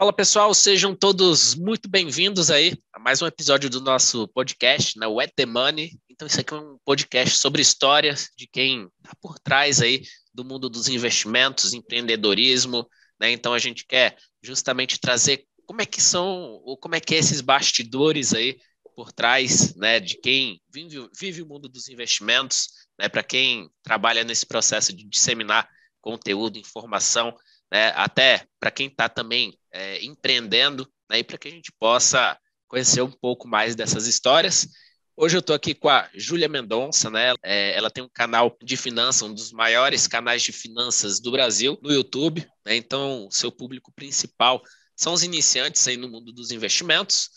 Fala pessoal, sejam todos muito bem-vindos aí a mais um episódio do nosso podcast, né, Wet the Money. Então, isso aqui é um podcast sobre histórias de quem está por trás aí do mundo dos investimentos, empreendedorismo, né? Então, a gente quer justamente trazer como é que são, ou como é que é esses bastidores aí por trás, né, de quem vive, vive o mundo dos investimentos, né, para quem trabalha nesse processo de disseminar conteúdo, informação, né, até para quem está também é, empreendendo, né, e para que a gente possa conhecer um pouco mais dessas histórias. Hoje eu estou aqui com a Júlia Mendonça, né? É, ela tem um canal de finanças, um dos maiores canais de finanças do Brasil, no YouTube. Né? Então, seu público principal são os iniciantes aí no mundo dos investimentos.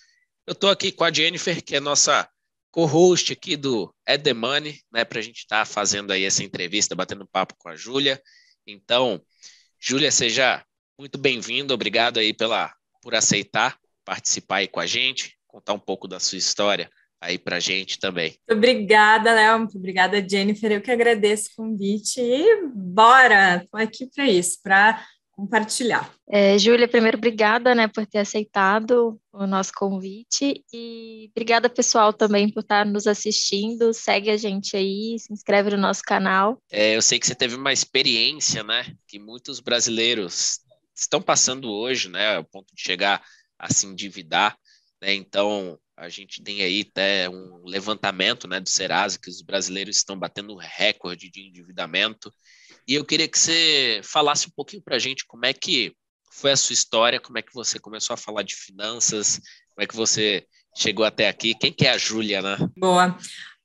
Eu estou aqui com a Jennifer, que é nossa co-host aqui do Ed The Money, né? Para a gente estar tá fazendo aí essa entrevista, batendo papo com a Júlia. Então, Júlia, seja muito bem-vindo, obrigado aí pela, por aceitar participar aí com a gente, contar um pouco da sua história aí para a gente também. Obrigada, Léo, muito obrigada, Jennifer, eu que agradeço o convite e bora, estou aqui para isso, para compartilhar. É, Júlia, primeiro, obrigada né, por ter aceitado o nosso convite e obrigada, pessoal, também por estar nos assistindo. Segue a gente aí, se inscreve no nosso canal. É, eu sei que você teve uma experiência, né, que muitos brasileiros estão passando hoje, né, ao ponto de chegar a se endividar, né, então a gente tem aí até um levantamento, né, do Serasa, que os brasileiros estão batendo recorde de endividamento, e eu queria que você falasse um pouquinho para a gente como é que foi a sua história, como é que você começou a falar de finanças, como é que você chegou até aqui. Quem que é a Júlia, né? Boa.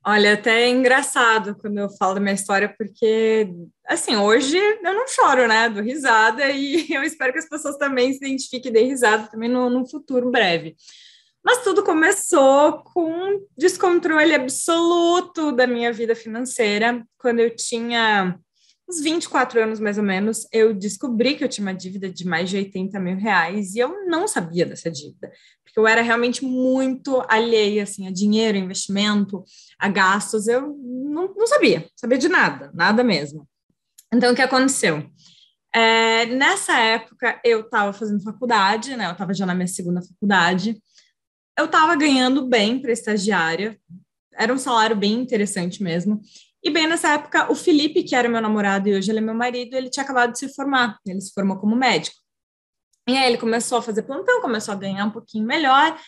Olha, até é engraçado quando eu falo da minha história, porque, assim, hoje eu não choro, né? Do risada, e eu espero que as pessoas também se identifiquem de risada também no, no futuro breve. Mas tudo começou com um descontrole absoluto da minha vida financeira, quando eu tinha uns 24 anos mais ou menos, eu descobri que eu tinha uma dívida de mais de 80 mil reais e eu não sabia dessa dívida, porque eu era realmente muito alheia assim, a dinheiro, a investimento, a gastos, eu não, não sabia, sabia de nada, nada mesmo. Então, o que aconteceu? É, nessa época, eu estava fazendo faculdade, né? Eu estava já na minha segunda faculdade. Eu estava ganhando bem para estagiária, era um salário bem interessante mesmo. E bem nessa época, o Felipe, que era meu namorado e hoje ele é meu marido, ele tinha acabado de se formar, ele se formou como médico. E aí ele começou a fazer plantão, começou a ganhar um pouquinho melhor.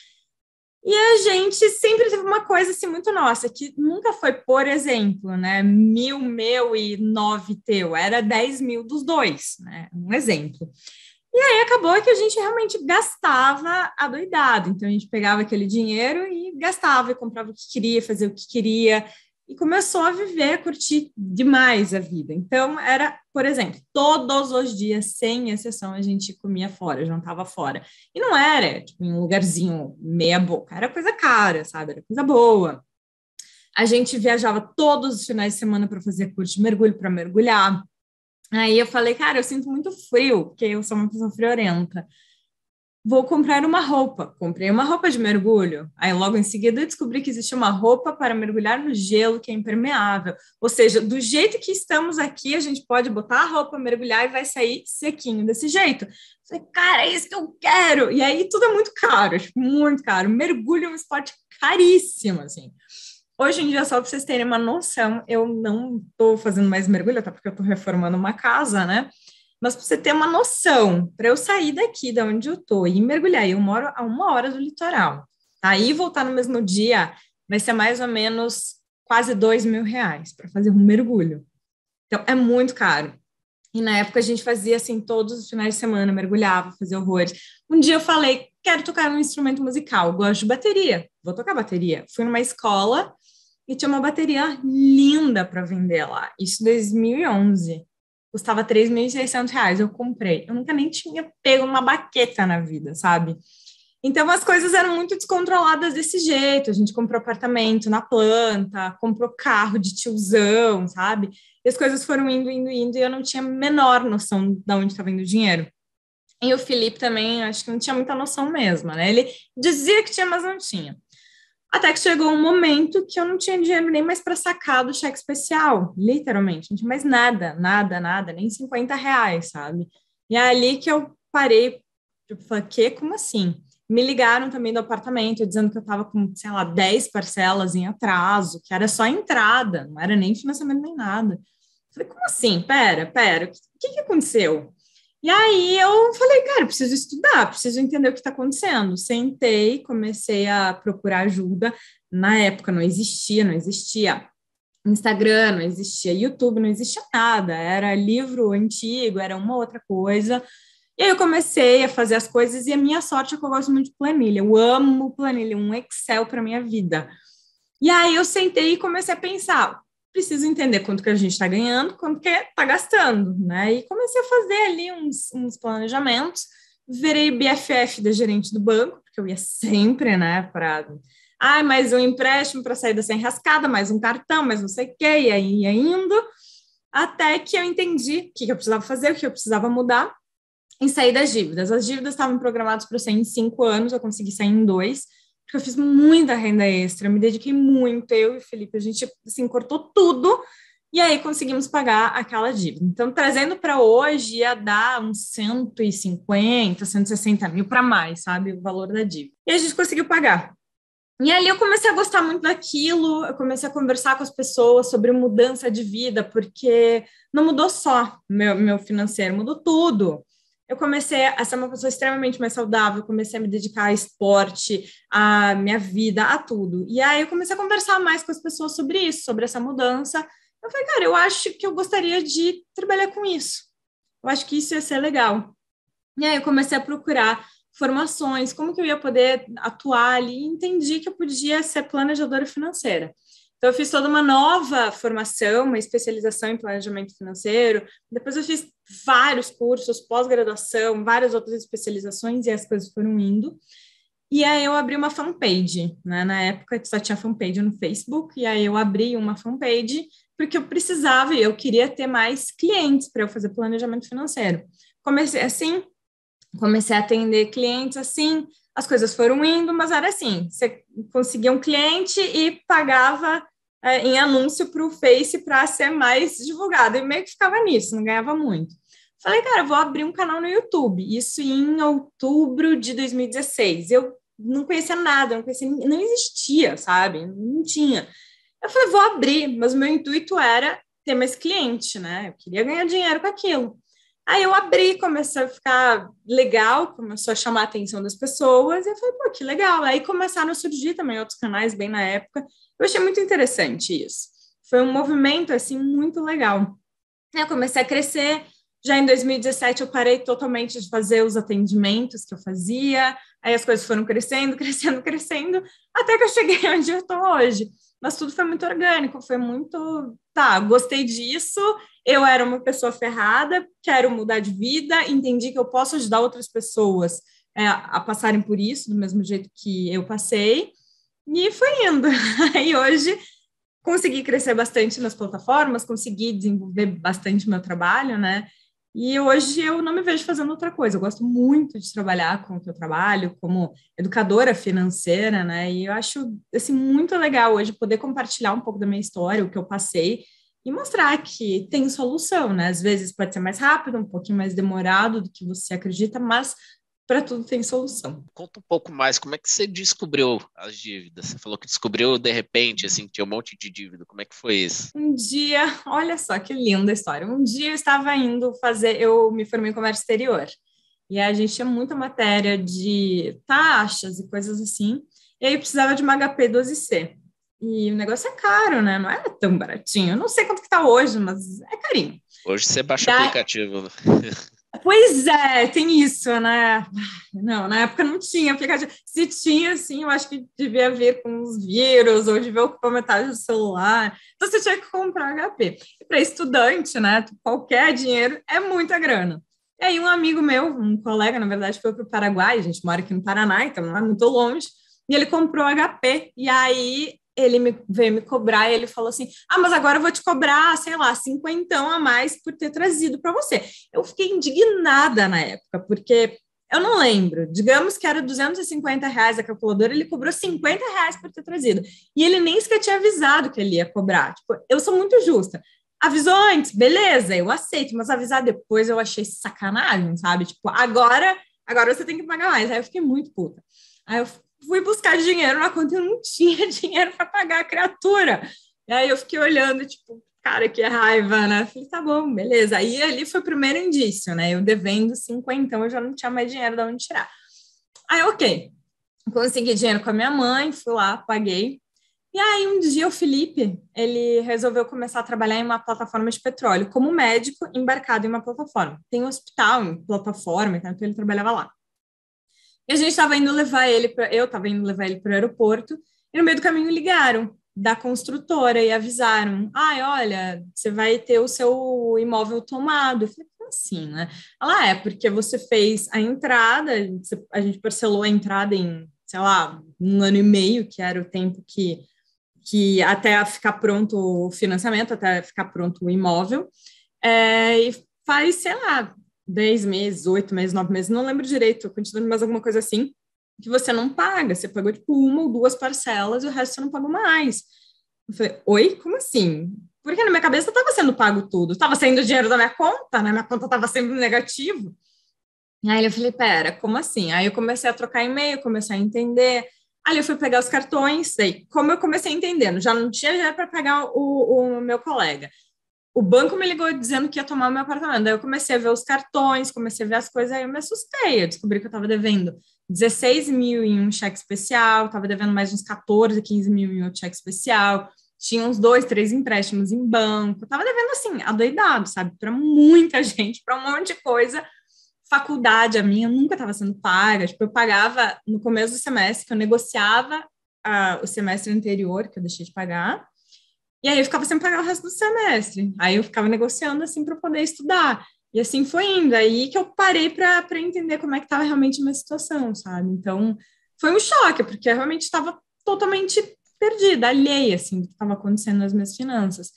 E a gente sempre teve uma coisa assim muito nossa, que nunca foi, por exemplo, né, mil meu e nove teu, era dez mil dos dois, né, um exemplo. E aí acabou que a gente realmente gastava adoidado, então a gente pegava aquele dinheiro e gastava, e comprava o que queria, fazia o que queria, e começou a viver, a curtir demais a vida. Então, era, por exemplo, todos os dias, sem exceção, a gente comia fora, jantava fora. E não era, tipo, em um lugarzinho meia boca, era coisa cara, sabe? Era coisa boa. A gente viajava todos os finais de semana para fazer curso de mergulho, para mergulhar. Aí eu falei, cara, eu sinto muito frio, porque eu sou uma pessoa friorenta vou comprar uma roupa. Comprei uma roupa de mergulho. Aí, logo em seguida, eu descobri que existia uma roupa para mergulhar no gelo que é impermeável. Ou seja, do jeito que estamos aqui, a gente pode botar a roupa, mergulhar e vai sair sequinho desse jeito. falei, cara, é isso que eu quero. E aí, tudo é muito caro, tipo, muito caro. Mergulho é um esporte caríssimo, assim. Hoje em dia, só para vocês terem uma noção, eu não estou fazendo mais mergulho, até porque eu estou reformando uma casa, né? Mas para você ter uma noção, para eu sair daqui da onde eu estou e mergulhar, eu moro a uma hora do litoral. Aí voltar no mesmo dia vai ser mais ou menos quase dois mil reais para fazer um mergulho. Então é muito caro. E na época a gente fazia assim todos os finais de semana, mergulhava, fazia horrores. Um dia eu falei, quero tocar um instrumento musical, gosto de bateria, vou tocar bateria. Fui numa escola e tinha uma bateria linda para vender lá. Isso em 2011 custava 3.600 reais. Eu comprei. Eu nunca nem tinha pego uma baqueta na vida, sabe? Então as coisas eram muito descontroladas desse jeito. A gente comprou apartamento na planta, comprou carro de tiozão, sabe? E as coisas foram indo, indo, indo, e eu não tinha a menor noção de onde estava indo o dinheiro. E o Felipe também, acho que não tinha muita noção mesmo, né? Ele dizia que tinha, mas não tinha. Até que chegou um momento que eu não tinha dinheiro nem mais para sacar do cheque especial, literalmente, não tinha mais nada, nada, nada, nem 50 reais, sabe? E é ali que eu parei, Tipo, falei, que? Como assim? Me ligaram também do apartamento, dizendo que eu estava com, sei lá, 10 parcelas em atraso, que era só entrada, não era nem financiamento nem nada. Falei, como assim? Pera, pera, o que, que aconteceu? E aí eu cara, preciso estudar, preciso entender o que está acontecendo. Sentei, comecei a procurar ajuda. Na época não existia, não existia Instagram, não existia YouTube, não existia nada. Era livro antigo, era uma outra coisa. E aí eu comecei a fazer as coisas e a minha sorte é que eu gosto muito de planilha. Eu amo planilha, um Excel para minha vida. E aí eu sentei e comecei a pensar, preciso entender quanto que a gente está ganhando, quanto que está gastando, né? E comecei a fazer ali uns, uns planejamentos, virei BFF da gerente do banco, porque eu ia sempre, né, para... Ah, mais um empréstimo para sair da sem rascada, mais um cartão, mais não sei o quê, e aí ia indo, até que eu entendi o que, que eu precisava fazer, o que eu precisava mudar, em sair das dívidas. As dívidas estavam programadas para sair em cinco anos, eu consegui sair em dois, porque eu fiz muita renda extra, me dediquei muito, eu e o Felipe, a gente assim, cortou tudo e aí conseguimos pagar aquela dívida. Então, trazendo para hoje, ia dar uns 150, 160 mil para mais, sabe? O valor da dívida. E a gente conseguiu pagar. E ali eu comecei a gostar muito daquilo, eu comecei a conversar com as pessoas sobre mudança de vida, porque não mudou só meu, meu financeiro, mudou tudo eu comecei a ser uma pessoa extremamente mais saudável, comecei a me dedicar a esporte, a minha vida, a tudo. E aí eu comecei a conversar mais com as pessoas sobre isso, sobre essa mudança. Eu falei, cara, eu acho que eu gostaria de trabalhar com isso. Eu acho que isso ia ser legal. E aí eu comecei a procurar formações, como que eu ia poder atuar ali, e entendi que eu podia ser planejadora financeira. Então, eu fiz toda uma nova formação, uma especialização em planejamento financeiro. Depois, eu fiz vários cursos, pós-graduação, várias outras especializações, e as coisas foram indo. E aí, eu abri uma fanpage. Né? Na época, só tinha fanpage no Facebook, e aí eu abri uma fanpage porque eu precisava e eu queria ter mais clientes para eu fazer planejamento financeiro. Comecei assim, comecei a atender clientes assim, as coisas foram indo, mas era assim: você conseguia um cliente e pagava é, em anúncio para o Face para ser mais divulgado. E meio que ficava nisso, não ganhava muito. Falei, cara, vou abrir um canal no YouTube. Isso em outubro de 2016. Eu não conhecia nada, não conhecia, não existia, sabe? Não tinha. Eu falei, vou abrir, mas meu intuito era ter mais cliente, né? Eu queria ganhar dinheiro com aquilo. Aí eu abri, começou a ficar legal, começou a chamar a atenção das pessoas, e eu falei, pô, que legal. Aí começaram a surgir também outros canais bem na época. Eu achei muito interessante isso. Foi um movimento, assim, muito legal. Eu comecei a crescer, já em 2017 eu parei totalmente de fazer os atendimentos que eu fazia, aí as coisas foram crescendo, crescendo, crescendo, até que eu cheguei onde eu estou hoje. Mas tudo foi muito orgânico, foi muito, tá, gostei disso, eu era uma pessoa ferrada, quero mudar de vida, entendi que eu posso ajudar outras pessoas é, a passarem por isso do mesmo jeito que eu passei, e foi indo. Aí hoje consegui crescer bastante nas plataformas, consegui desenvolver bastante meu trabalho, né? E hoje eu não me vejo fazendo outra coisa. Eu gosto muito de trabalhar com o que eu trabalho, como educadora financeira, né? E eu acho assim muito legal hoje poder compartilhar um pouco da minha história, o que eu passei e mostrar que tem solução, né? Às vezes pode ser mais rápido, um pouquinho mais demorado do que você acredita, mas para tudo tem solução. Conta um pouco mais, como é que você descobriu as dívidas? Você falou que descobriu de repente, assim, que tinha um monte de dívida. Como é que foi isso? Um dia, olha só que linda história. Um dia eu estava indo fazer, eu me formei em comércio exterior. E a gente tinha muita matéria de taxas e coisas assim. E aí precisava de uma HP 12C. E o negócio é caro, né? Não é tão baratinho. Eu não sei quanto que tá hoje, mas é carinho. Hoje você baixa o aplicativo. Pois é, tem isso, né? Não, na época não tinha aplicativo. Se tinha, sim, eu acho que devia vir com uns vírus ou devia ocupar metade do celular. Então você tinha que comprar HP. E para estudante, né? Qualquer dinheiro é muita grana. E aí um amigo meu, um colega, na verdade, foi para o Paraguai, a gente mora aqui no Paraná, então não é muito longe, e ele comprou HP. E aí ele me, veio me cobrar e ele falou assim: Ah, mas agora eu vou te cobrar, sei lá, cinquentão a mais por ter trazido para você. Eu fiquei indignada na época, porque eu não lembro. Digamos que era 250 reais a calculadora, ele cobrou 50 reais por ter trazido. E ele nem sequer tinha avisado que ele ia cobrar. Tipo, eu sou muito justa. Avisou antes, beleza, eu aceito, mas avisar depois eu achei sacanagem, sabe? Tipo, agora agora você tem que pagar mais. Aí eu fiquei muito puta. Aí eu fui buscar dinheiro na conta, eu não tinha dinheiro para pagar a criatura. E aí eu fiquei olhando, tipo, cara, que raiva, né? Falei, tá bom, beleza. Aí ali foi o primeiro indício, né? Eu devendo 50, então eu já não tinha mais dinheiro de onde tirar. Aí, ok. Consegui dinheiro com a minha mãe, fui lá, paguei. E aí, um dia, o Felipe, ele resolveu começar a trabalhar em uma plataforma de petróleo, como médico embarcado em uma plataforma. Tem um hospital em plataforma, então ele trabalhava lá. E a gente estava indo levar ele, pra, eu estava indo levar ele para o aeroporto, e no meio do caminho ligaram da construtora e avisaram: ai, olha, você vai ter o seu imóvel tomado. Eu falei, como assim, né? Ela é, porque você fez a entrada, a gente parcelou a entrada em, sei lá, um ano e meio, que era o tempo que, que até ficar pronto o financiamento, até ficar pronto o imóvel. É, e faz, sei lá, 10 meses, 8 meses, 9 meses, não lembro direito, continuando mais alguma coisa assim que você não paga. Você pagou, tipo, uma ou duas parcelas e o resto você não pagou mais. Eu falei, oi? Como assim? Porque na minha cabeça estava sendo pago tudo. Estava saindo dinheiro da minha conta, né? Minha conta estava sendo negativo. Aí eu falei, pera, como assim? Aí eu comecei a trocar e-mail, comecei a entender. Aí eu fui pegar os cartões, aí, como eu comecei entendendo, já não tinha dinheiro para pagar o, o meu colega o banco me ligou dizendo que ia tomar o meu apartamento. Daí eu comecei a ver os cartões, comecei a ver as coisas, aí eu me assustei. Eu descobri que eu estava devendo 16 mil em um cheque especial, estava devendo mais uns 14, 15 mil em outro cheque especial, tinha uns dois, três empréstimos em banco, estava devendo assim, adoidado, sabe? Para muita gente, para um monte de coisa. Faculdade, a minha nunca estava sendo paga. Tipo, eu pagava no começo do semestre, que eu negociava uh, o semestre anterior, que eu deixei de pagar e aí eu ficava sem pagar o resto do semestre. Aí eu ficava negociando assim para poder estudar. E assim foi indo. Aí que eu parei para entender como é que estava realmente a minha situação, sabe? Então foi um choque, porque eu realmente estava totalmente perdida, alheia assim do que estava acontecendo nas minhas finanças.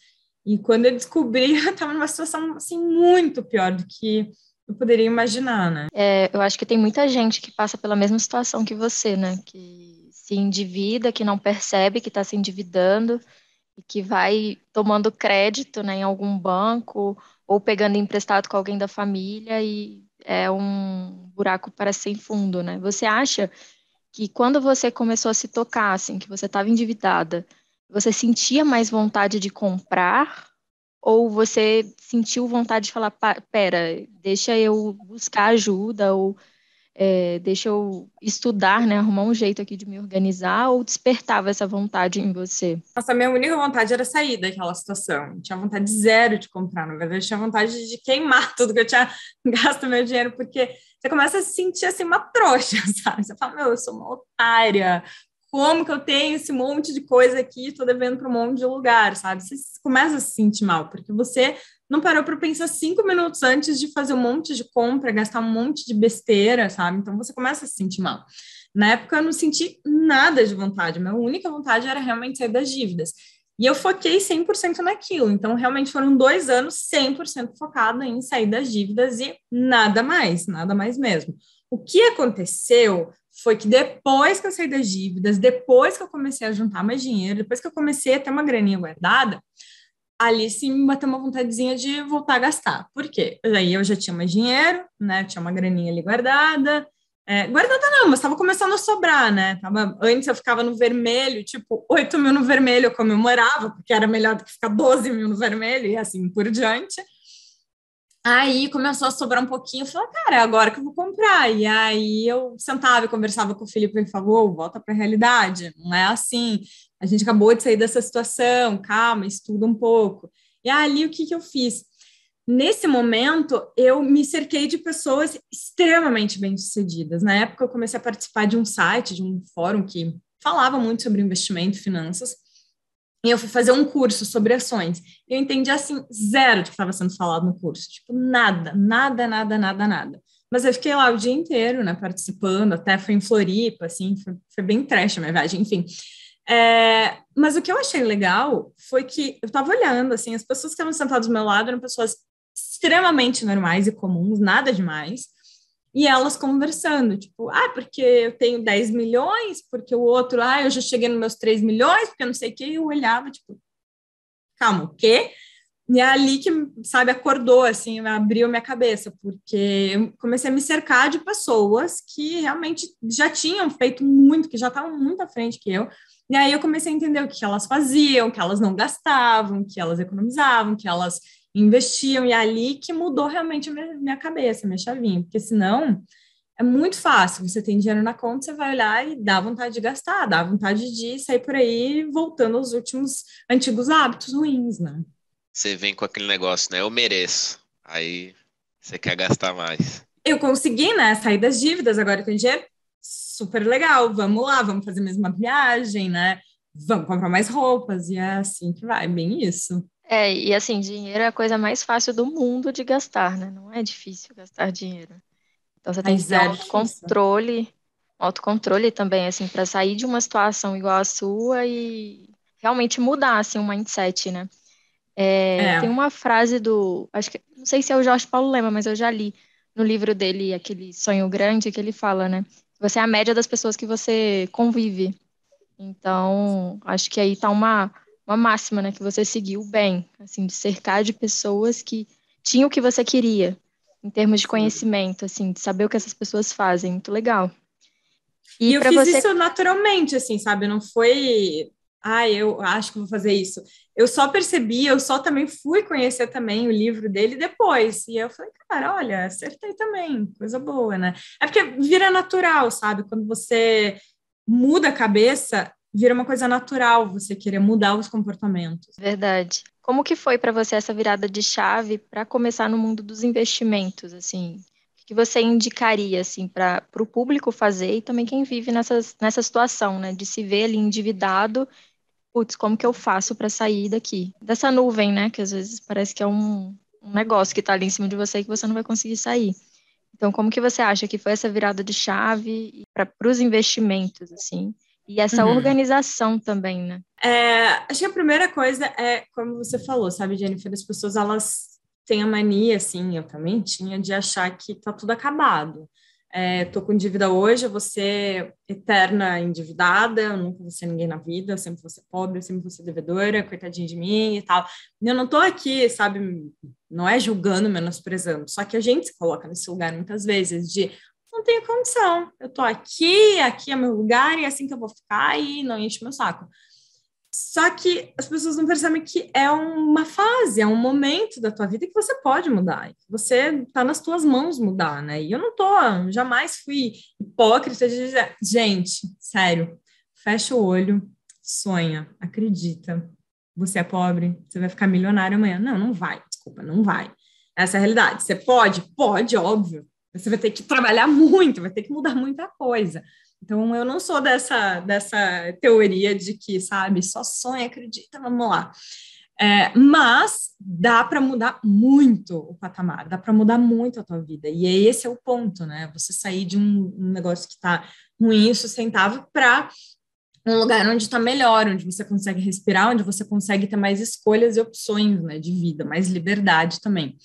E quando eu descobri, eu estava numa situação assim muito pior do que eu poderia imaginar, né? É, eu acho que tem muita gente que passa pela mesma situação que você, né? Que se endivida, que não percebe que está se endividando e que vai tomando crédito né, em algum banco ou pegando emprestado com alguém da família e é um buraco para sem fundo, né? Você acha que quando você começou a se tocar, assim, que você estava endividada, você sentia mais vontade de comprar ou você sentiu vontade de falar, pera, deixa eu buscar ajuda ou é, deixa eu estudar, né, arrumar um jeito aqui de me organizar, ou despertava essa vontade em você? Nossa, minha única vontade era sair daquela situação. tinha vontade zero de comprar, na verdade, tinha vontade de queimar tudo que eu tinha gasto meu dinheiro, porque você começa a se sentir assim uma trouxa, sabe? Você fala, meu, eu sou uma otária, como que eu tenho esse monte de coisa aqui, estou devendo para um monte de lugar, sabe? Você começa a se sentir mal, porque você não parou para pensar cinco minutos antes de fazer um monte de compra, gastar um monte de besteira, sabe? Então você começa a se sentir mal. Na época eu não senti nada de vontade, minha única vontade era realmente sair das dívidas. E eu foquei 100% naquilo. Então, realmente foram dois anos 100% focado em sair das dívidas e nada mais, nada mais mesmo. O que aconteceu foi que depois que eu saí das dívidas, depois que eu comecei a juntar mais dinheiro, depois que eu comecei a ter uma graninha guardada, ali sim bateu uma vontadezinha de voltar a gastar. Por quê? Aí eu já tinha mais dinheiro, né? Tinha uma graninha ali guardada. É, guardada não, mas estava começando a sobrar, né? Tava, antes eu ficava no vermelho, tipo, 8 mil no vermelho eu comemorava, porque era melhor do que ficar 12 mil no vermelho e assim por diante. Aí começou a sobrar um pouquinho, eu falei, cara, é agora que eu vou comprar. E aí eu sentava e conversava com o Felipe e falou, volta para a realidade, não é assim. A gente acabou de sair dessa situação, calma, estuda um pouco. E ali o que, que eu fiz? Nesse momento, eu me cerquei de pessoas extremamente bem-sucedidas. Na época, eu comecei a participar de um site, de um fórum que falava muito sobre investimento e finanças. E eu fui fazer um curso sobre ações. Eu entendi, assim, zero do que estava sendo falado no curso. Tipo, nada, nada, nada, nada, nada. Mas eu fiquei lá o dia inteiro, né, participando, até fui em Floripa, assim, foi, foi bem trash a minha viagem, enfim. É, mas o que eu achei legal foi que eu estava olhando, assim, as pessoas que estavam sentadas do meu lado eram pessoas extremamente normais e comuns, nada demais, e elas conversando, tipo, ah, porque eu tenho 10 milhões, porque o outro, ah, eu já cheguei nos meus 3 milhões, porque eu não sei o que, e eu olhava, tipo, calma, o quê? E é ali que, sabe, acordou, assim, abriu minha cabeça, porque eu comecei a me cercar de pessoas que realmente já tinham feito muito, que já estavam muito à frente que eu. E aí eu comecei a entender o que elas faziam, que elas não gastavam, que elas economizavam, que elas investiam, e é ali que mudou realmente a minha, minha cabeça, minha chavinha, porque senão é muito fácil, você tem dinheiro na conta, você vai olhar e dá vontade de gastar, dá vontade de sair por aí voltando aos últimos antigos hábitos ruins, né? Você vem com aquele negócio, né? Eu mereço. Aí você quer gastar mais. Eu consegui, né? Sair das dívidas, agora eu tenho dinheiro. Super legal, vamos lá, vamos fazer mais uma viagem, né? Vamos comprar mais roupas, e é assim que vai, bem isso. É, e assim, dinheiro é a coisa mais fácil do mundo de gastar, né? Não é difícil gastar dinheiro. Então você tem que ter é autocontrole, autocontrole também, assim, para sair de uma situação igual a sua e realmente mudar, assim, o mindset, né? É, é. Tem uma frase do, acho que, não sei se é o Jorge Paulo Lema, mas eu já li no livro dele, aquele Sonho Grande, que ele fala, né? Você é a média das pessoas que você convive. Então, acho que aí tá uma, uma máxima, né? Que você seguiu bem, assim, de cercar de pessoas que tinham o que você queria, em termos de conhecimento, assim, de saber o que essas pessoas fazem. Muito legal. E, e eu fiz você... isso naturalmente, assim, sabe? Não foi ah, eu acho que vou fazer isso. Eu só percebi, eu só também fui conhecer também o livro dele depois. E eu falei, cara, olha, acertei também, coisa boa, né? É porque vira natural, sabe? Quando você muda a cabeça, vira uma coisa natural você querer mudar os comportamentos. Verdade. Como que foi para você essa virada de chave para começar no mundo dos investimentos, assim? O que você indicaria, assim, para o público fazer e também quem vive nessa, nessa situação, né? De se ver ali endividado putz, como que eu faço para sair daqui? Dessa nuvem, né? Que às vezes parece que é um, um negócio que está ali em cima de você e que você não vai conseguir sair. Então, como que você acha que foi essa virada de chave para os investimentos, assim? E essa uhum. organização também, né? É, acho que a primeira coisa é, como você falou, sabe, Jennifer, as pessoas, elas têm a mania, assim, eu também tinha, de achar que tá tudo acabado estou é, com dívida hoje, eu vou ser eterna endividada, eu nunca vou ser ninguém na vida, eu sempre vou ser pobre, eu sempre vou ser devedora, coitadinha de mim e tal. Eu não estou aqui, sabe, não é julgando, menosprezando, só que a gente se coloca nesse lugar muitas vezes de não tenho condição, eu estou aqui, aqui é meu lugar e é assim que eu vou ficar e não enche meu saco. Só que as pessoas não percebem que é uma fase, é um momento da tua vida que você pode mudar, você está nas tuas mãos mudar, né? E eu não tô, jamais fui hipócrita de dizer, gente, sério, fecha o olho, sonha, acredita. Você é pobre, você vai ficar milionário amanhã. Não, não vai, desculpa, não vai. Essa é a realidade. Você pode? Pode, óbvio. Você vai ter que trabalhar muito, vai ter que mudar muita coisa. Então, eu não sou dessa, dessa teoria de que, sabe, só sonha, acredita, vamos lá. É, mas dá para mudar muito o patamar, dá para mudar muito a tua vida. E esse é o ponto, né? Você sair de um, um negócio que está ruim, sustentável, para um lugar onde está melhor, onde você consegue respirar, onde você consegue ter mais escolhas e opções né, de vida, mais liberdade também.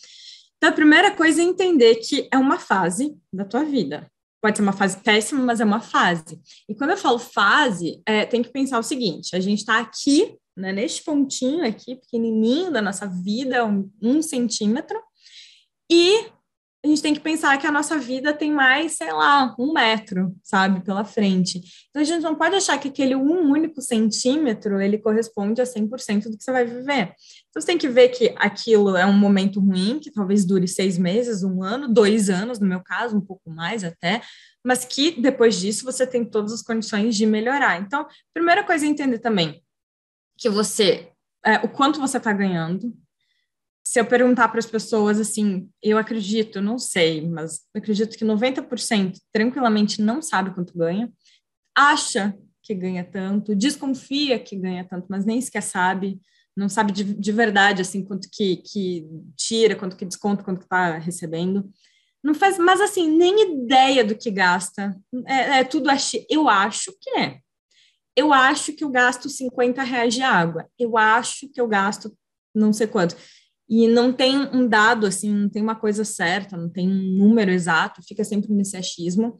Então, a primeira coisa é entender que é uma fase da tua vida pode ser uma fase péssima, mas é uma fase. E quando eu falo fase, é, tem que pensar o seguinte: a gente está aqui, né, neste pontinho aqui, pequenininho da nossa vida, um, um centímetro, e a gente tem que pensar que a nossa vida tem mais, sei lá, um metro, sabe, pela frente. Então a gente não pode achar que aquele um único centímetro ele corresponde a 100% do que você vai viver. Então você tem que ver que aquilo é um momento ruim, que talvez dure seis meses, um ano, dois anos, no meu caso, um pouco mais até, mas que depois disso você tem todas as condições de melhorar. Então, primeira coisa é entender também que você, é, o quanto você está ganhando, se eu perguntar para as pessoas assim, eu acredito, não sei, mas acredito que 90% tranquilamente não sabe quanto ganha, acha que ganha tanto, desconfia que ganha tanto, mas nem sequer sabe, não sabe de, de verdade assim quanto que, que tira, quanto que desconta, quanto que está recebendo. Não faz, mas assim, nem ideia do que gasta. É, é tudo achei. Eu acho que é. Eu acho que eu gasto 50 reais de água. Eu acho que eu gasto não sei quanto e não tem um dado, assim, não tem uma coisa certa, não tem um número exato, fica sempre nesse achismo.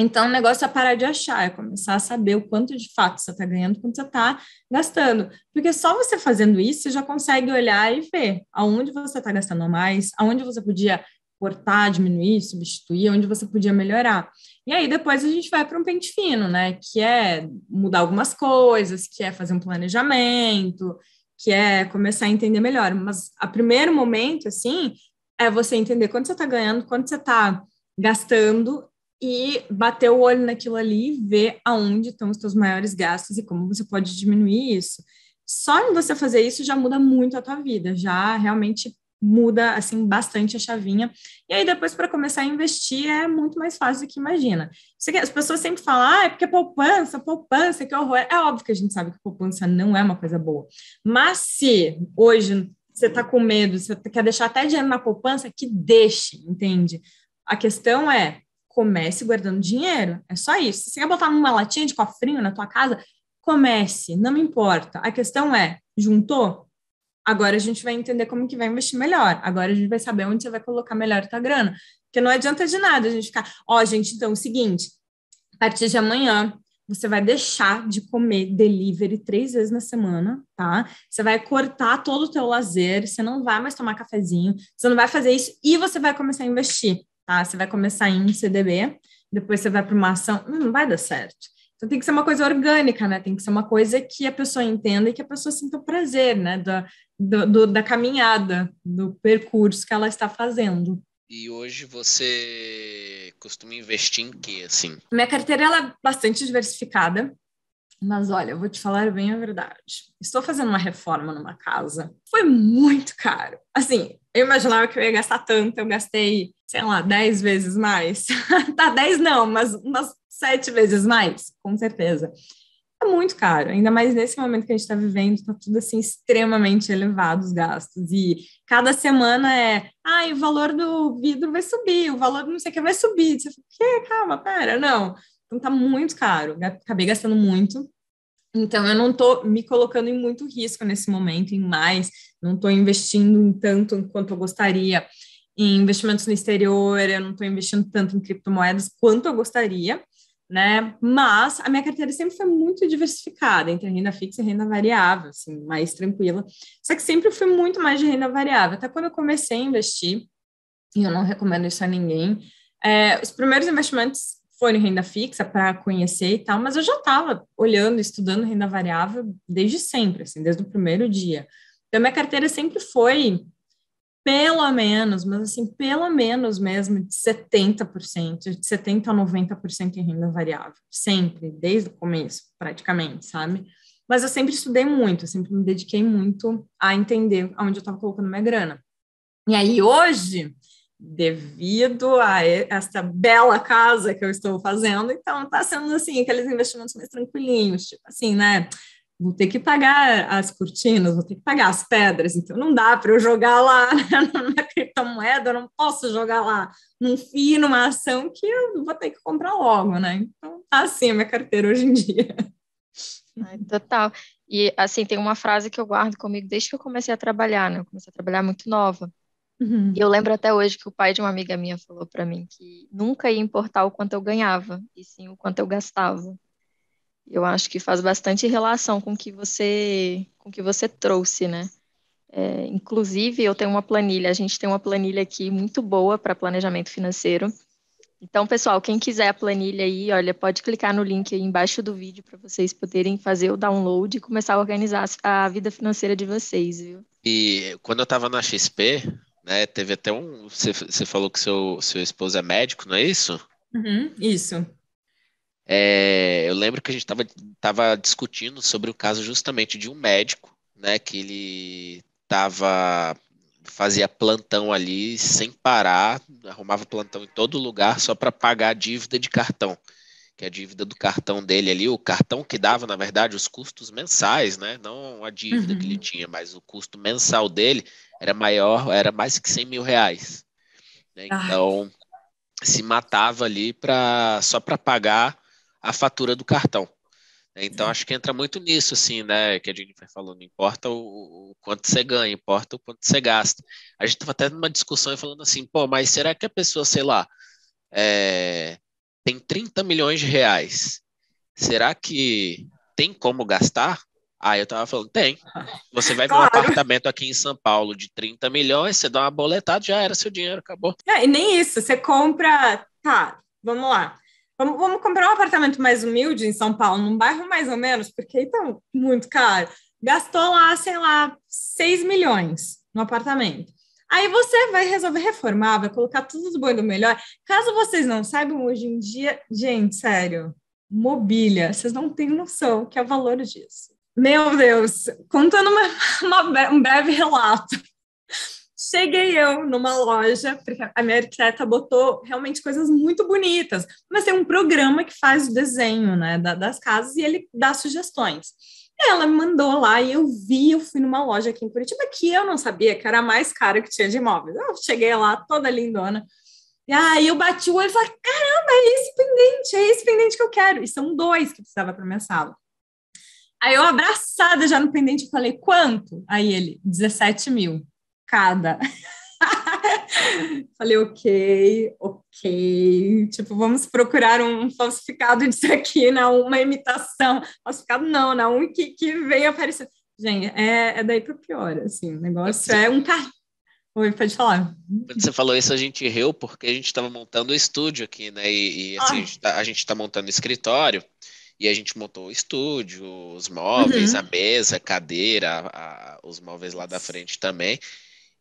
Então, o negócio é parar de achar, é começar a saber o quanto de fato você está ganhando, quanto você está gastando. Porque só você fazendo isso, você já consegue olhar e ver aonde você está gastando mais, aonde você podia cortar, diminuir, substituir, onde você podia melhorar. E aí depois a gente vai para um pente fino, né? Que é mudar algumas coisas, que é fazer um planejamento, que é começar a entender melhor. Mas a primeiro momento, assim, é você entender quanto você está ganhando, quanto você está gastando e bater o olho naquilo ali, ver aonde estão os seus maiores gastos e como você pode diminuir isso. Só em você fazer isso já muda muito a tua vida, já realmente muda assim bastante a chavinha. E aí depois para começar a investir é muito mais fácil do que imagina. As pessoas sempre falam: "Ah, é porque poupança, poupança, que horror". É óbvio que a gente sabe que poupança não é uma coisa boa. Mas se hoje você está com medo, você quer deixar até dinheiro na poupança, que deixe, entende? A questão é comece guardando dinheiro. É só isso. Se você quer botar numa latinha de cofrinho na tua casa, comece, não importa. A questão é, juntou? Agora a gente vai entender como que vai investir melhor. Agora a gente vai saber onde você vai colocar melhor a tua grana. Porque não adianta de nada a gente ficar, ó, oh, gente, então é o seguinte, a partir de amanhã, você vai deixar de comer delivery três vezes na semana, tá? Você vai cortar todo o teu lazer, você não vai mais tomar cafezinho, você não vai fazer isso e você vai começar a investir tá? Você vai começar em CDB, depois você vai para uma ação, hum, não vai dar certo. Então tem que ser uma coisa orgânica, né? Tem que ser uma coisa que a pessoa entenda e que a pessoa sinta o prazer, né? Da, do, do, da caminhada, do percurso que ela está fazendo. E hoje você costuma investir em quê, assim? Minha carteira ela é bastante diversificada. Mas olha, eu vou te falar bem a verdade. Estou fazendo uma reforma numa casa. Foi muito caro. Assim, eu imaginava que eu ia gastar tanto, eu gastei, sei lá, 10 vezes mais. tá, 10 não, mas umas 7 vezes mais, com certeza. É muito caro, ainda mais nesse momento que a gente está vivendo, está tudo assim extremamente elevado os gastos. E cada semana é, ah, o valor do vidro vai subir, o valor não sei o que vai subir. Você fala, que? Calma, pera, não. Então tá muito caro, acabei gastando muito. Então eu não estou me colocando em muito risco nesse momento, em mais, não estou investindo em tanto quanto eu gostaria em investimentos no exterior, eu não estou investindo tanto em criptomoedas quanto eu gostaria, né? Mas a minha carteira sempre foi muito diversificada entre renda fixa e renda variável, assim, mais tranquila. Só que sempre fui muito mais de renda variável. Até quando eu comecei a investir, e eu não recomendo isso a ninguém, é, os primeiros investimentos foram renda fixa para conhecer e tal, mas eu já estava olhando, estudando renda variável desde sempre, assim, desde o primeiro dia. Então, minha carteira sempre foi pelo menos, mas assim, pelo menos mesmo de 70%, de 70% a 90% em renda variável, sempre, desde o começo, praticamente, sabe? Mas eu sempre estudei muito, eu sempre me dediquei muito a entender aonde eu estava colocando minha grana. E aí, hoje, devido a esta bela casa que eu estou fazendo, então está sendo assim, aqueles investimentos mais tranquilinhos, tipo assim, né? Vou ter que pagar as cortinas, vou ter que pagar as pedras, então não dá para eu jogar lá na criptomoeda, eu não posso jogar lá num FII, numa ação que eu vou ter que comprar logo, né? Então tá assim a minha carteira hoje em dia. total. E assim, tem uma frase que eu guardo comigo desde que eu comecei a trabalhar, né? Eu comecei a trabalhar muito nova. Uhum. E eu lembro até hoje que o pai de uma amiga minha falou para mim que nunca ia importar o quanto eu ganhava, e sim o quanto eu gastava. Eu acho que faz bastante relação com o que você, com que você trouxe, né? É, inclusive, eu tenho uma planilha, a gente tem uma planilha aqui muito boa para planejamento financeiro. Então, pessoal, quem quiser a planilha aí, olha, pode clicar no link aí embaixo do vídeo para vocês poderem fazer o download e começar a organizar a vida financeira de vocês, viu? E quando eu estava na XP, né? Teve até um. Você, você falou que seu, seu esposo é médico, não é isso? Uhum, isso. É, eu lembro que a gente estava tava discutindo sobre o caso justamente de um médico, né? Que ele tava fazia plantão ali sem parar, arrumava plantão em todo lugar só para pagar a dívida de cartão que é a dívida do cartão dele ali, o cartão que dava, na verdade, os custos mensais, né? Não a dívida uhum. que ele uhum. tinha, mas o custo mensal dele era maior, era mais que 100 mil reais. Né? Então, se matava ali pra, só para pagar a fatura do cartão. Então, acho que entra muito nisso, assim, né? Que a gente vai falando, não importa o, o, quanto você ganha, importa o quanto você gasta. A gente estava até numa discussão falando assim, pô, mas será que a pessoa, sei lá, é, tem 30 milhões de reais. Será que tem como gastar? Aí eu tava falando, tem. Você vai claro. ver um apartamento aqui em São Paulo de 30 milhões, você dá uma boletada, já era seu dinheiro, acabou. É, e nem isso, você compra. Tá, vamos lá. Vamos, vamos comprar um apartamento mais humilde em São Paulo, num bairro mais ou menos, porque aí tá muito caro. Gastou lá, sei lá, 6 milhões no apartamento. Aí você vai resolver reformar, vai colocar tudo do bom e do melhor. Caso vocês não saibam, hoje em dia, gente, sério, mobília, vocês não têm noção que é o valor disso. Meu Deus, contando uma, uma, um breve relato. Cheguei eu numa loja, porque a minha arquiteta botou realmente coisas muito bonitas, mas tem um programa que faz o desenho né, das casas e ele dá sugestões. Ela me mandou lá e eu vi, eu fui numa loja aqui em Curitiba que eu não sabia que era a mais cara que tinha de imóveis. Eu cheguei lá toda lindona. E aí eu bati o olho e falei: caramba, é esse pendente, é esse pendente que eu quero. E são dois que precisava para minha sala. Aí eu abraçada já no pendente, falei, quanto? Aí ele, 17 mil cada. falei, ok, ok. Tipo, vamos procurar um falsificado disso aqui, não, uma imitação. Falsificado não, não, um que, que veio aparecer. Gente, é, é daí para pior, assim, o negócio é um carro. Oi, pode falar. Quando você falou isso, a gente riu porque a gente estava montando o estúdio aqui, né? E, e assim, ah. a gente está tá montando o escritório. E a gente montou o estúdio, os móveis, uhum. a mesa, a cadeira, a, os móveis lá da frente também.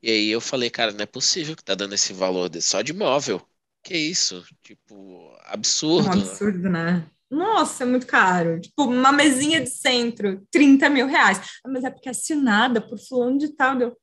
E aí eu falei, cara, não é possível que tá dando esse valor só de móvel. Que isso? Tipo, absurdo. Um absurdo, né? Nossa, é muito caro. Tipo, uma mesinha de centro, 30 mil reais. Ah, mas é porque é assinada por fulano de tal. Deu,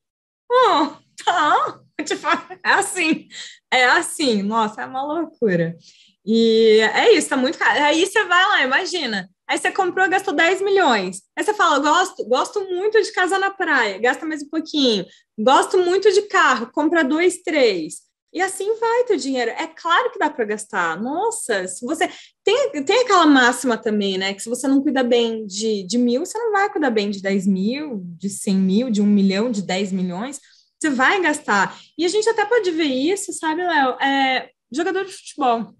oh, tá. Tipo, é assim. É assim. Nossa, é uma loucura. E é isso, tá muito caro. Aí você vai lá, imagina. Aí você comprou, gastou 10 milhões. Aí você fala, gosto, gosto muito de casa na praia, gasta mais um pouquinho. Gosto muito de carro, compra dois, três. E assim vai teu dinheiro. É claro que dá para gastar. Nossa, se você. Tem, tem aquela máxima também, né? Que se você não cuida bem de, de mil, você não vai cuidar bem de 10 mil, de 100 mil, de um milhão, de 10 milhões. Você vai gastar. E a gente até pode ver isso, sabe, Léo? É, jogador de futebol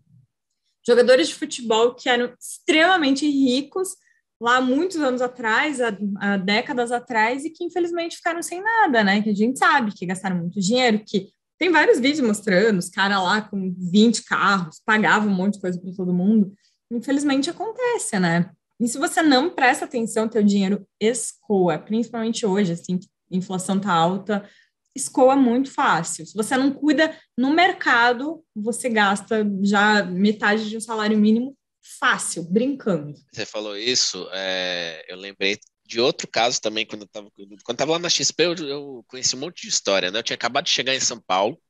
jogadores de futebol que eram extremamente ricos lá muitos anos atrás, há, há, décadas atrás, e que infelizmente ficaram sem nada, né? Que a gente sabe que gastaram muito dinheiro, que tem vários vídeos mostrando os caras lá com 20 carros, pagavam um monte de coisa para todo mundo. Infelizmente acontece, né? E se você não presta atenção, teu dinheiro escoa, principalmente hoje, assim, que a inflação tá alta, escoa muito fácil. Se você não cuida no mercado, você gasta já metade de um salário mínimo fácil, brincando. Você falou isso, é, eu lembrei de outro caso também, quando eu estava quando eu lá na XP, eu, eu, conheci um monte de história, né? Eu tinha acabado de chegar em São Paulo,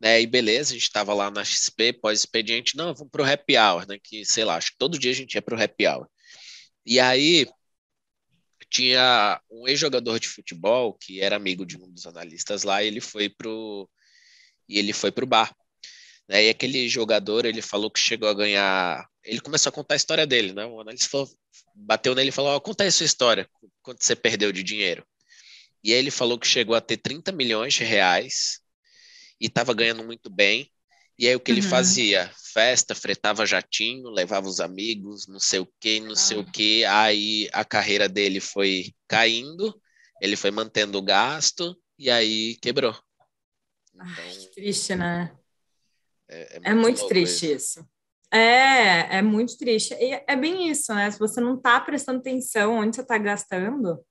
né? E beleza, a gente estava lá na XP, pós-expediente, não, vamos para o happy hour, né? Que, sei lá, acho que todo dia a gente ia para o happy hour. E aí, tinha um ex-jogador de futebol que era amigo de um dos analistas lá e ele foi pro e ele foi pro bar. Né? E aquele jogador, ele falou que chegou a ganhar, ele começou a contar a história dele, né? O analista falou, bateu nele e falou: oh, "Conta aí a sua história, quanto você perdeu de dinheiro?" E aí ele falou que chegou a ter 30 milhões de reais e estava ganhando muito bem e aí o que uhum. ele fazia? Festa, fretava jatinho, levava os amigos, não sei o que, não ah. sei o que. Aí a carreira dele foi caindo, ele foi mantendo o gasto e aí quebrou. Então, Ai, que triste, né? É, é muito, é muito triste isso. isso. É, é muito triste. E é bem isso, né? Se você não tá prestando atenção onde você tá gastando,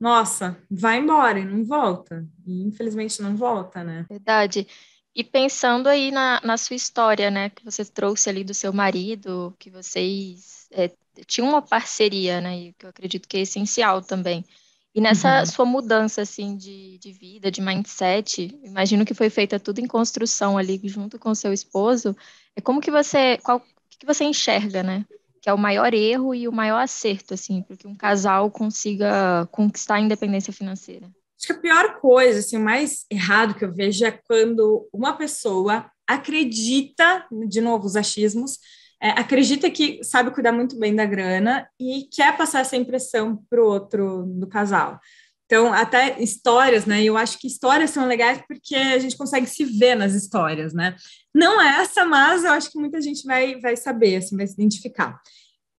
nossa, vai embora e não volta. E infelizmente não volta, né? Verdade. E pensando aí na, na sua história, né, que você trouxe ali do seu marido, que vocês é, tinham uma parceria, né, e que eu acredito que é essencial também. E nessa uhum. sua mudança, assim, de, de vida, de mindset, imagino que foi feita tudo em construção ali, junto com seu esposo, é como que você, qual que você enxerga, né, que é o maior erro e o maior acerto, assim, para que um casal consiga conquistar a independência financeira? Acho que a pior coisa, assim, o mais errado que eu vejo é quando uma pessoa acredita, de novo, os achismos, é, acredita que sabe cuidar muito bem da grana e quer passar essa impressão para o outro do casal. Então, até histórias, né? Eu acho que histórias são legais porque a gente consegue se ver nas histórias, né? Não é essa, mas eu acho que muita gente vai, vai saber, assim, vai se identificar.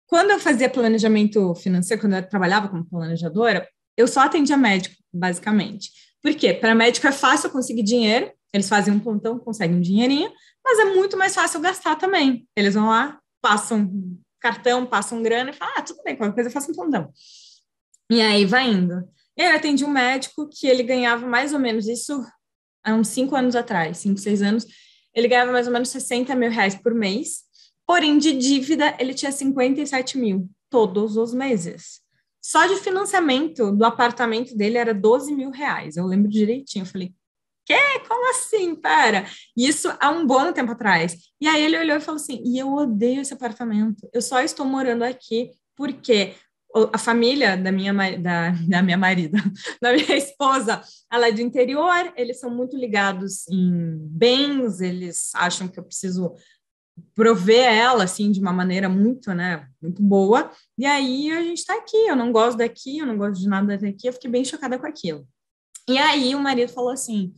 Quando eu fazia planejamento financeiro, quando eu trabalhava como planejadora, eu só atendia médico, basicamente. Por quê? Para médico é fácil conseguir dinheiro, eles fazem um pontão, conseguem um dinheirinho, mas é muito mais fácil gastar também. Eles vão lá, passam cartão, passam grana e falam, ah, tudo bem, qualquer coisa eu faço um pontão. E aí vai indo. E aí eu atendi um médico que ele ganhava mais ou menos isso há uns cinco anos atrás, cinco, seis anos, ele ganhava mais ou menos 60 mil reais por mês, porém de dívida ele tinha 57 mil todos os meses. Só de financiamento do apartamento dele era 12 mil reais, eu lembro direitinho, eu falei, que? Como assim? Pera. Isso há um bom tempo atrás. E aí ele olhou e falou assim: e eu odeio esse apartamento. Eu só estou morando aqui porque a família da minha, da, da minha marida, da minha esposa, ela é do interior, eles são muito ligados em bens, eles acham que eu preciso prover ela, assim, de uma maneira muito, né, muito boa, e aí a gente está aqui, eu não gosto daqui, eu não gosto de nada daqui, eu fiquei bem chocada com aquilo. E aí o marido falou assim,